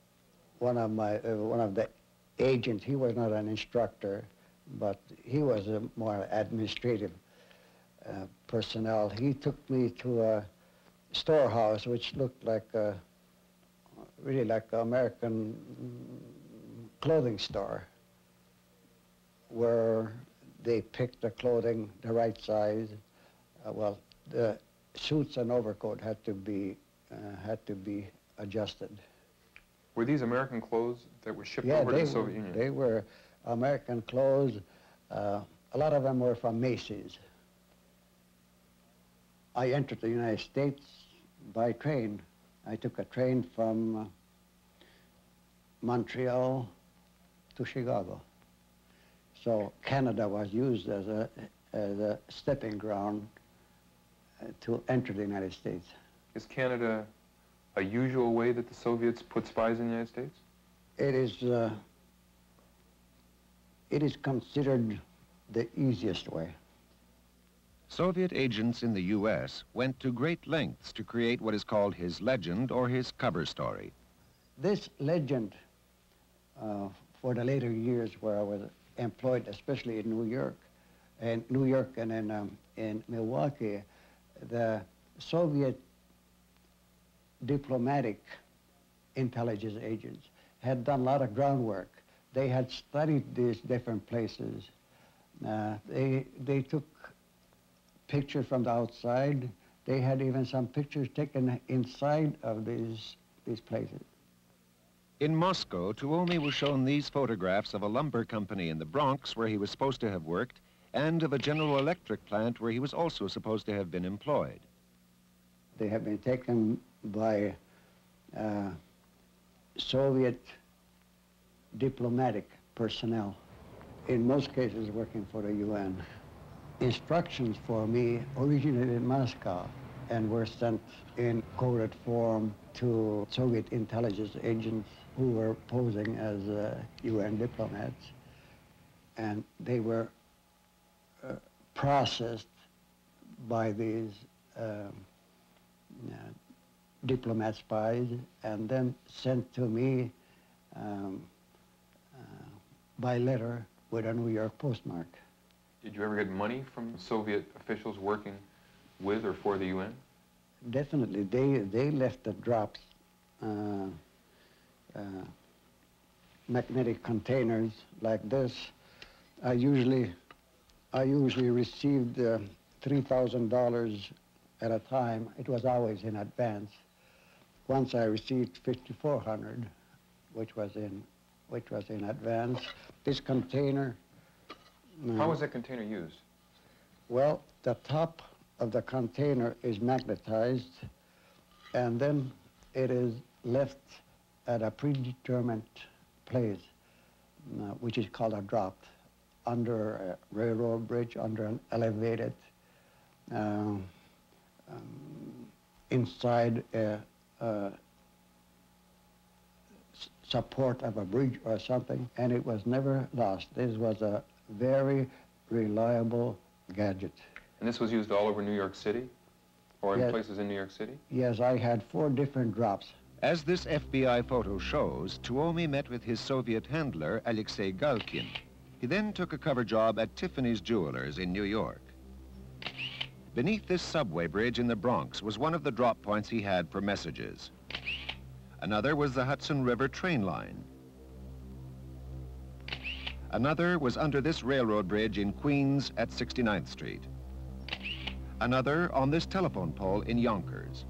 One of my, uh, one of the agents, he was not an instructor, but he was a more administrative uh, personnel. He took me to a storehouse which looked like a, really like an American clothing store where they picked the clothing the right size. Uh, well, the suits and overcoat had to be uh, had to be adjusted. Were these American clothes that were shipped yeah, over to the Soviet were, Union? They were American clothes. Uh, a lot of them were from Macy's. I entered the United States by train. I took a train from uh, Montreal to Chicago. So Canada was used as a, as a stepping ground uh, to enter the United States. Is Canada a usual way that the Soviets put spies in the United States? It is, uh, it is considered the easiest way. Soviet agents in the U.S. went to great lengths to create what is called his legend or his cover story. This legend, uh, for the later years where I was employed, especially in New York, and New York and in, um, in Milwaukee, the Soviet diplomatic intelligence agents had done a lot of groundwork. They had studied these different places. Uh, they, they took pictures from the outside. They had even some pictures taken inside of these, these places. In Moscow, Tuomi was shown these photographs of a lumber company in the Bronx where he was supposed to have worked and of a General Electric plant where he was also supposed to have been employed. They have been taken by uh, Soviet diplomatic personnel, in most cases working for the UN. Instructions for me originated in Moscow and were sent in coded form to Soviet intelligence agents who were posing as uh, UN diplomats. And they were uh, processed by these um, uh, diplomat spies and then sent to me um, uh, by letter with a New York postmark. Did you ever get money from Soviet officials working with or for the UN? Definitely. They, they left the drops, uh, uh, magnetic containers like this. I usually, I usually received uh, $3,000 at a time. It was always in advance. Once I received 5,400, which was in, which was in advance. This container. How was the container used? Well, the top of the container is magnetized, and then it is left at a predetermined place, uh, which is called a drop, under a railroad bridge, under an elevated, um, um, inside a, a support of a bridge or something, and it was never lost. This was a very reliable gadget. And this was used all over New York City? Or in Yes. places in New York City? Yes, I had four different drops. As this FBI photo shows, Tuomi met with his Soviet handler, Alexei Galkin. He then took a cover job at Tiffany's Jewelers in New York. Beneath this subway bridge in the Bronx was one of the drop points he had for messages. Another was the Hudson River train line. Another was under this railroad bridge in Queens at 69th Street. Another on this telephone pole in Yonkers.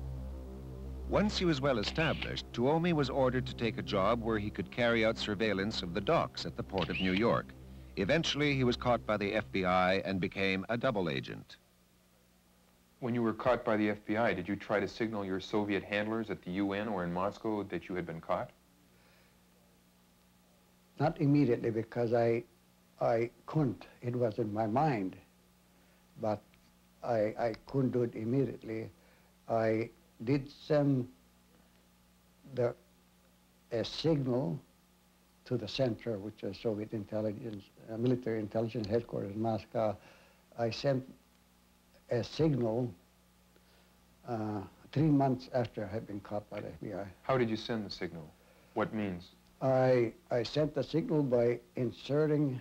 Once he was well established, Tuomi was ordered to take a job where he could carry out surveillance of the docks at the port of New York. Eventually, he was caught by the FBI and became a double agent. When you were caught by the FBI, did you try to signal your Soviet handlers at the UN or in Moscow that you had been caught? Not immediately because I, I couldn't. It was in my mind, but I, I couldn't do it immediately. I did send the, a signal to the center, which is Soviet intelligence, uh, military intelligence headquarters in Moscow. I sent a signal uh, three months after I had been caught by the FBI. How did you send the signal? What means? I, I sent the signal by inserting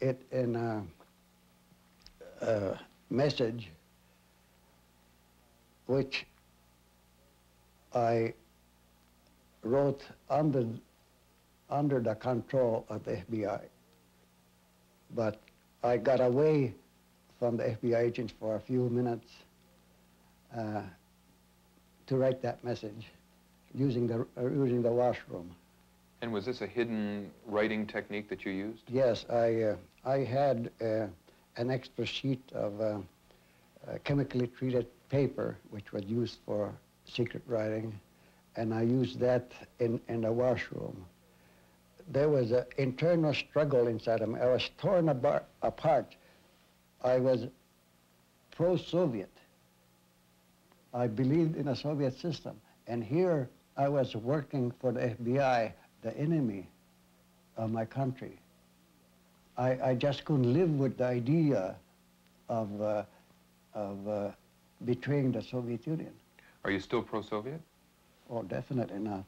it in a, a message which I wrote under, under the control of the FBI. But I got away from the FBI agents for a few minutes uh, to write that message using the, uh, using the washroom. And was this a hidden writing technique that you used? Yes, I, uh, I had uh, an extra sheet of uh, uh, chemically treated paper, which was used for secret writing, and I used that in, in the washroom. There was an internal struggle inside of me. I was torn apart. apart. I was pro-Soviet. I believed in a Soviet system. And here I was working for the FBI, the enemy of my country. I, I just couldn't live with the idea of, uh, of uh, betraying the Soviet Union. Are you still pro-Soviet? Oh, definitely not.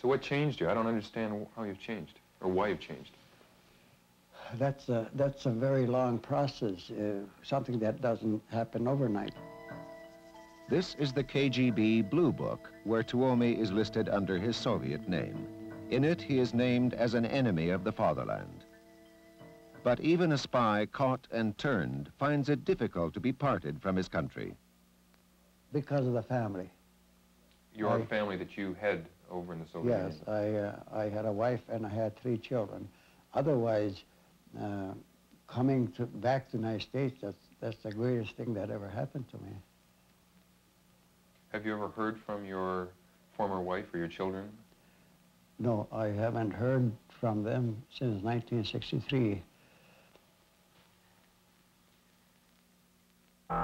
So what changed you? I don't understand how you've changed or why you've changed. That's a, that's a very long process, uh, something that doesn't happen overnight. This is the KGB Blue Book, where Tuomi is listed under his Soviet name. In it, he is named as an enemy of the fatherland. But even a spy caught and turned finds it difficult to be parted from his country. Because of the family. Your I- family that you had over in the Soviet Yes, Union. I, uh, I had a wife and I had three children. Otherwise, uh, coming to, back to the United States, that's, that's the greatest thing that ever happened to me. Have you ever heard from your former wife or your children? No, I haven't heard from them since 1963. The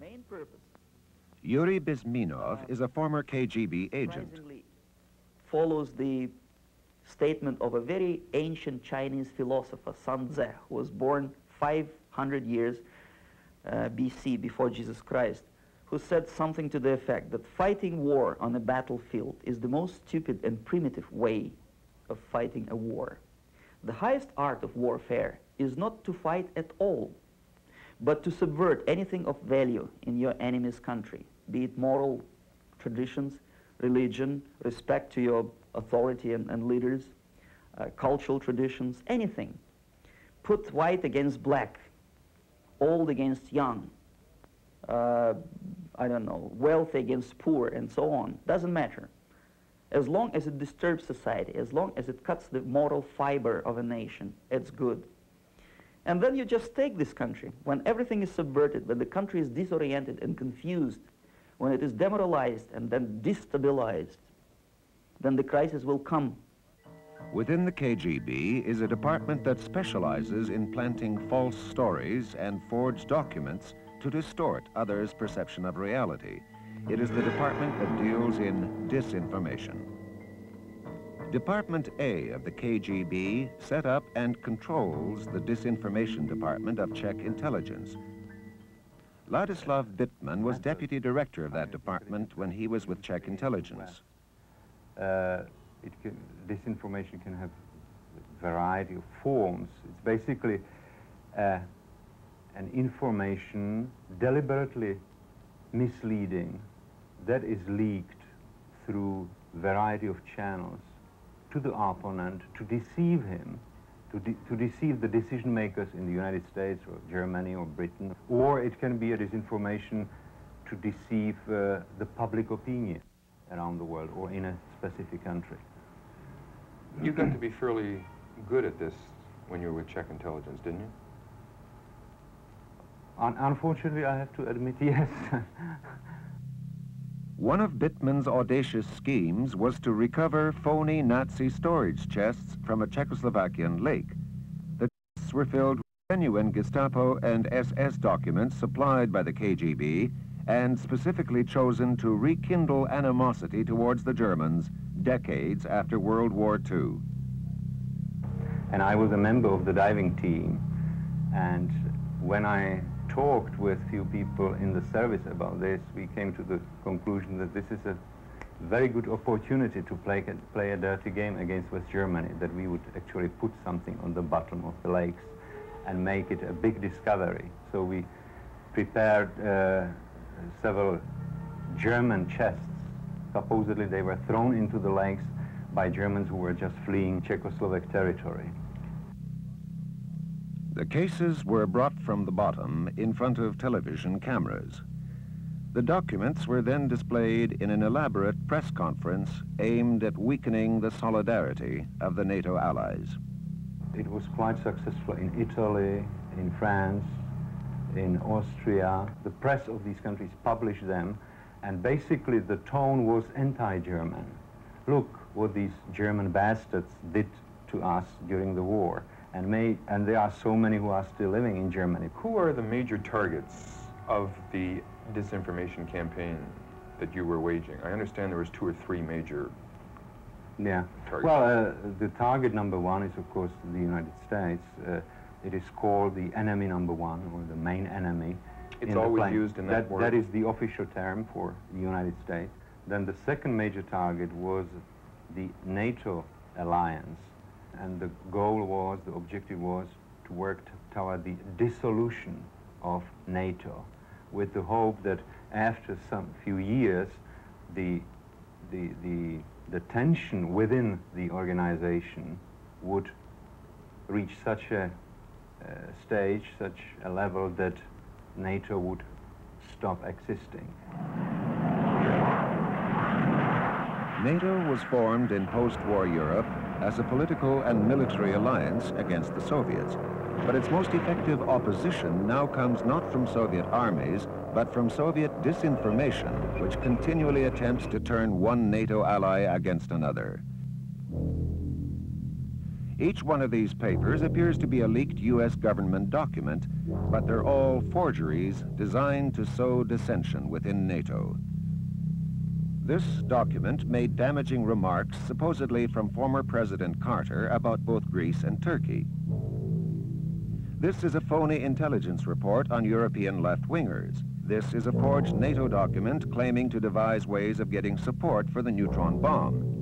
main purpose Yuri Bezmenov is a former KGB agent. surprisingly follows the statement of a very ancient Chinese philosopher, Sun Tzu, who was born 500 years uh, BC, before Jesus Christ, who said something to the effect that fighting war on a battlefield is the most stupid and primitive way of fighting a war. The highest art of warfare is not to fight at all, but to subvert anything of value in your enemy's country, be it moral traditions, religion, respect to your authority and, and leaders, uh, cultural traditions, anything. Put white against black, old against young, uh, I don't know, wealthy against poor, and so on. Doesn't matter. As long as it disturbs society, as long as it cuts the moral fiber of a nation, it's good. And then you just take this country. When everything is subverted, when the country is disoriented and confused, when it is demoralized and then destabilized, then the crisis will come. Within the KGB is a department that specializes in planting false stories and forged documents to distort others' perception of reality. It is the department that deals in disinformation. Department A of the KGB set up and controls the disinformation department of Czech intelligence. Ladislav Bittman was deputy director of that department when he was with Czech intelligence. Uh, it can, disinformation can have a variety of forms. It's basically uh, an information deliberately misleading that is leaked through variety of channels to the opponent to deceive him, to, de to deceive the decision makers in the United States or Germany or Britain, or it can be a disinformation to deceive uh, the public opinion around the world or in a specific country. You got to be fairly good at this when you were with Czech intelligence, didn't you? Un unfortunately, I have to admit, [laughs] yes. One of Bittman's audacious schemes was to recover phony Nazi storage chests from a Czechoslovakian lake. The chests were filled with genuine Gestapo and SS documents supplied by the KGB and specifically chosen to rekindle animosity towards the Germans decades after World War II. And I was a member of the diving team, and when I talked with few people in the service about this, we came to the conclusion that this is a very good opportunity to play, play a dirty game against West Germany, that we would actually put something on the bottom of the lakes and make it a big discovery. So we prepared uh, several German chests. Supposedly they were thrown into the lakes by Germans who were just fleeing Czechoslovak territory. The cases were brought from the bottom in front of television cameras. The documents were then displayed in an elaborate press conference aimed at weakening the solidarity of the NATO allies. It was quite successful in Italy, in France, in Austria. The press of these countries published them, and basically the tone was anti-German. Look what these German bastards did to us during the war and, may, and there are so many who are still living in Germany. Who are the major targets of the disinformation campaign that you were waging? I understand there was two or three major yeah. targets. Well, uh, the target number one is, of course, the United States. Uh, it is called the enemy number one, or the main enemy. It's always used in that, that word. That is the official term for the United States. Then the second major target was the NATO alliance and the goal was, the objective was to work toward the dissolution of NATO with the hope that after some few years the, the, the, the tension within the organization would reach such a uh, stage, such a level that NATO would stop existing. NATO was formed in post-war Europe as a political and military alliance against the Soviets. But its most effective opposition now comes not from Soviet armies, but from Soviet disinformation, which continually attempts to turn one NATO ally against another. Each one of these papers appears to be a leaked U.S. government document, but they're all forgeries designed to sow dissension within NATO. This document made damaging remarks supposedly from former President Carter about both Greece and Turkey. This is a phony intelligence report on European left-wingers. This is a forged NATO document claiming to devise ways of getting support for the neutron bomb.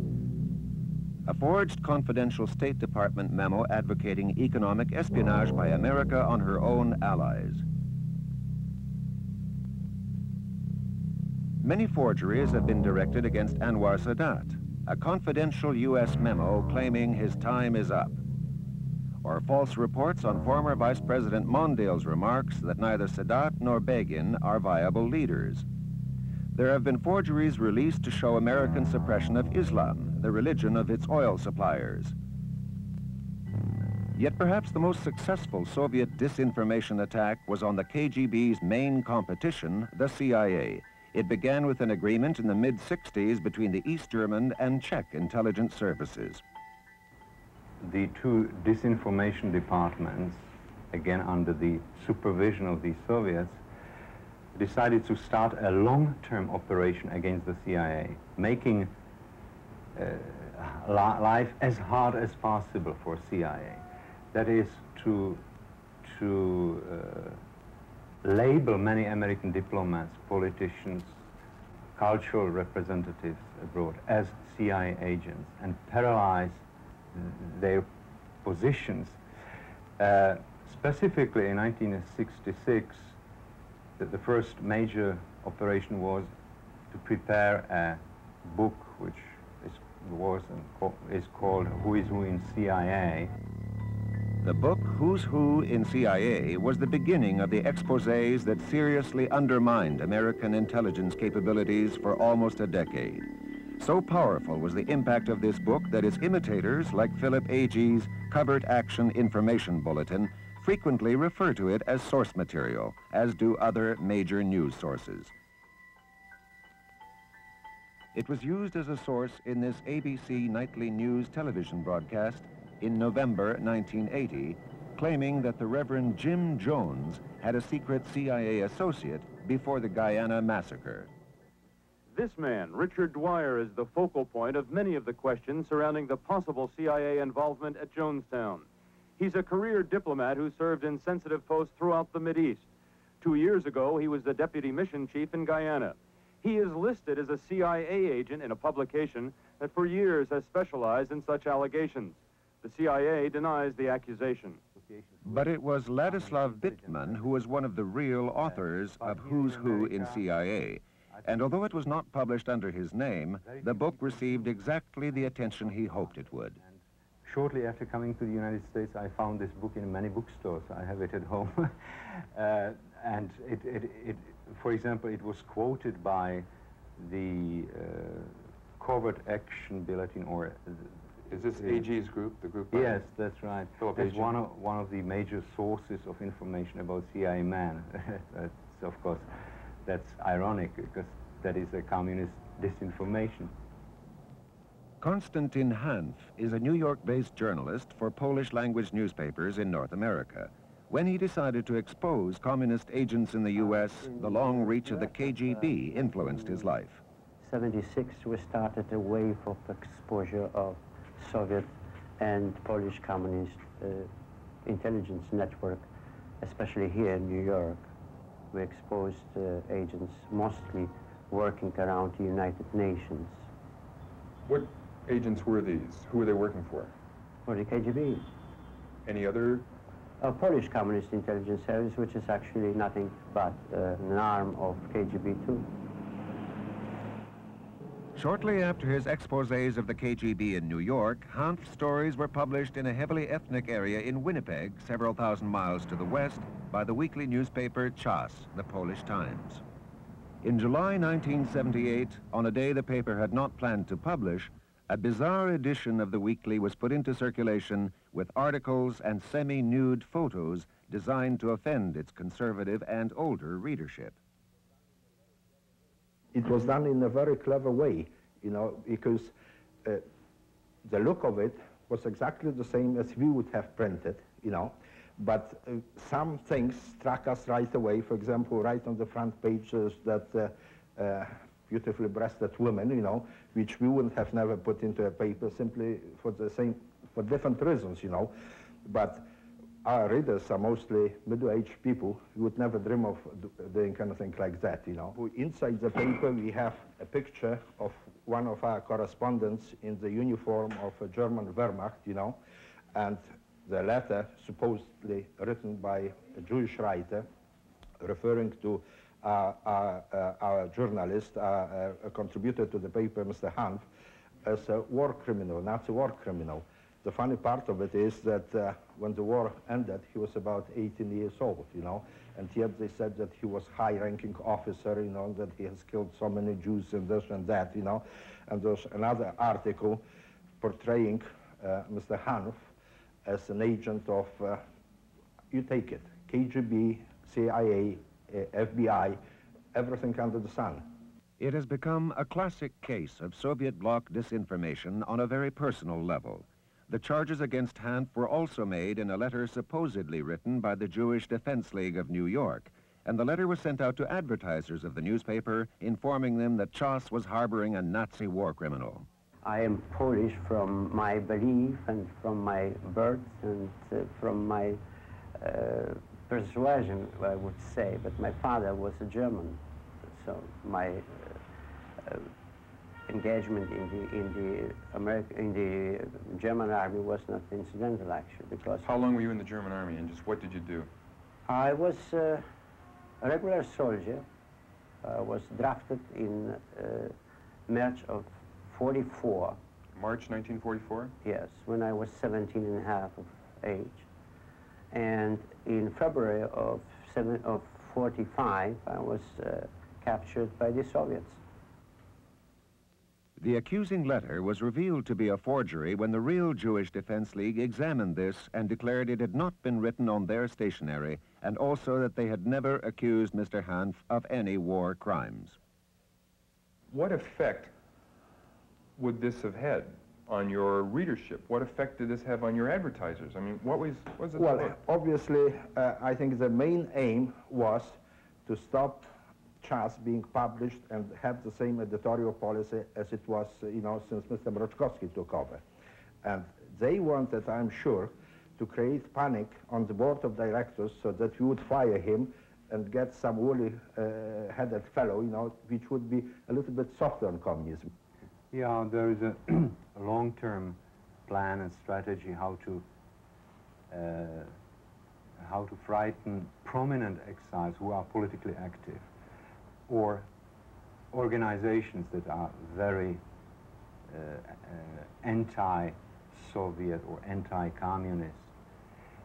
A forged confidential State Department memo advocating economic espionage by America on her own allies. Many forgeries have been directed against Anwar Sadat, a confidential U.S. memo claiming his time is up, or false reports on former Vice President Mondale's remarks that neither Sadat nor Begin are viable leaders. There have been forgeries released to show American suppression of Islam, the religion of its oil suppliers. Yet perhaps the most successful Soviet disinformation attack was on the KGB's main competition, the CIA, it began with an agreement in the mid-60s between the East German and Czech intelligence services. The two disinformation departments, again under the supervision of the Soviets, decided to start a long-term operation against the CIA, making li life as hard as possible for CIA. That is to, to uh, label many American diplomats, politicians, cultural representatives abroad as CIA agents and paralyze their positions. Uh, specifically in 1966, the, the first major operation was to prepare a book which is, was is called Who is Who in CIA. The book Who's Who in CIA was the beginning of the exposés that seriously undermined American intelligence capabilities for almost a decade. So powerful was the impact of this book that its imitators, like Philip Agee's Covert Action Information Bulletin, frequently refer to it as source material, as do other major news sources. It was used as a source in this ABC nightly news television broadcast in November 1980, claiming that the Reverend Jim Jones had a secret CIA associate before the Guyana massacre. This man, Richard Dwyer, is the focal point of many of the questions surrounding the possible CIA involvement at Jonestown. He's a career diplomat who served in sensitive posts throughout the East. Two years ago, he was the deputy mission chief in Guyana. He is listed as a CIA agent in a publication that for years has specialized in such allegations. The CIA denies the accusation. But it was Ladislav Bittman who was one of the real authors of Who's Who in CIA. And although it was not published under his name, the book received exactly the attention he hoped it would. Shortly after coming to the United States, I found this book in many bookstores. I have it at home. [laughs] uh, and it, it, it, for example, it was quoted by the uh, Covert Action Bulletin, or uh, is this Agee's group, the group? Yes, that's right. Philip it's one of one of the major sources of information about CIA man. [laughs] that's of course that's ironic because that is a communist disinformation. Konstantin Hanf is a New York-based journalist for Polish-language newspapers in North America. When he decided to expose communist agents in the U.S., the long reach of the KGB influenced his life. 76, we started a wave of exposure of Soviet and Polish communist uh, intelligence network, especially here in New York we exposed uh, agents mostly working around the United Nations. What agents were these? Who were they working for? For the KGB. Any other? A Polish Communist Intelligence Service, which is actually nothing but uh, an arm of KGB too. Shortly after his exposés of the KGB in New York, Hanf's stories were published in a heavily ethnic area in Winnipeg, several thousand miles to the west, by the weekly newspaper Czas, the Polish Times. In July 1978, on a day the paper had not planned to publish, a bizarre edition of the weekly was put into circulation with articles and semi-nude photos designed to offend its conservative and older readership it was done in a very clever way, you know, because uh, the look of it was exactly the same as we would have printed, you know, but uh, some things struck us right away. For example, right on the front pages that uh, uh, beautifully breasted women, you know, which we wouldn't have never put into a paper simply for the same, for different reasons, you know. But our readers are mostly middle-aged people who would never dream of doing anything like that, you know. Inside the paper, we have a picture of one of our correspondents in the uniform of a German Wehrmacht, you know, and the letter, supposedly written by a Jewish writer, referring to our, our, journalist, a contributor to the paper, Mr. Hanf, as a war criminal, Nazi war criminal. The funny part of it is that uh, when the war ended, he was about 18 years old, you know, and yet they said that he was high-ranking officer, you know, that he has killed so many Jews and this and that, you know. And there's another article portraying uh, Mr. Hanf as an agent of, uh, you take it, KGB, CIA, FBI, everything under the sun. It has become a classic case of Soviet bloc disinformation on a very personal level. The charges against Hanf were also made in a letter supposedly written by the Jewish Defense League of New York, and the letter was sent out to advertisers of the newspaper, informing them that Czas was harboring a Nazi war criminal. I am Polish from my belief and from my birth and uh, from my uh, persuasion, I would say. But my father was a German, so my uh, engagement in the in the American in the German army was not incidental actually because How long were you in the German army and just what did you do? I was uh, a regular soldier. I was drafted in uh, March of 44. March 1944? Yes, when I was 17 and a half of age. And in February of, seven, of 45, I was uh, captured by the Soviets. The accusing letter was revealed to be a forgery when the real Jewish Defense League examined this and declared it had not been written on their stationery and also that they had never accused Mr. Hanf of any war crimes. What effect would this have had on your readership? What effect did this have on your advertisers? I mean, what was, what was it Well, for? obviously, uh, I think the main aim was to stop Czas being published and have the same editorial policy as it was, uh, you know, since Mr. Mroczkowski took over. And they wanted, I'm sure, to create panic on the board of directors so that you would fire him and get some woolly-headed fellow, you know, which would be a little bit softer on communism. Yeah, there is a, a [clears throat] long-term plan and strategy how to uh, how to frighten prominent exiles who are politically active or organizations that are very uh, uh, anti-Soviet or anti-communist.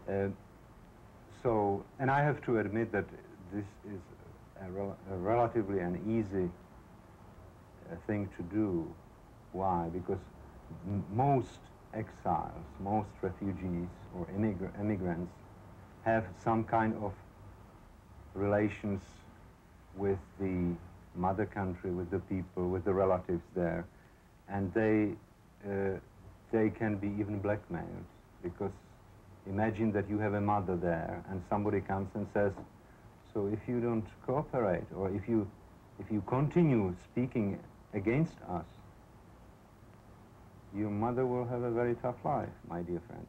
Uh, so, and I have to admit that this is a, rel a relatively an easy uh, thing to do. Why? Because most exiles, most refugees or immigr immigrants have some kind of relations with the mother country, with the people, with the relatives there, and they uh, they can be even blackmailed because imagine that you have a mother there and somebody comes and says, so if you don't cooperate or if you if you continue speaking against us, your mother will have a very tough life, my dear friend.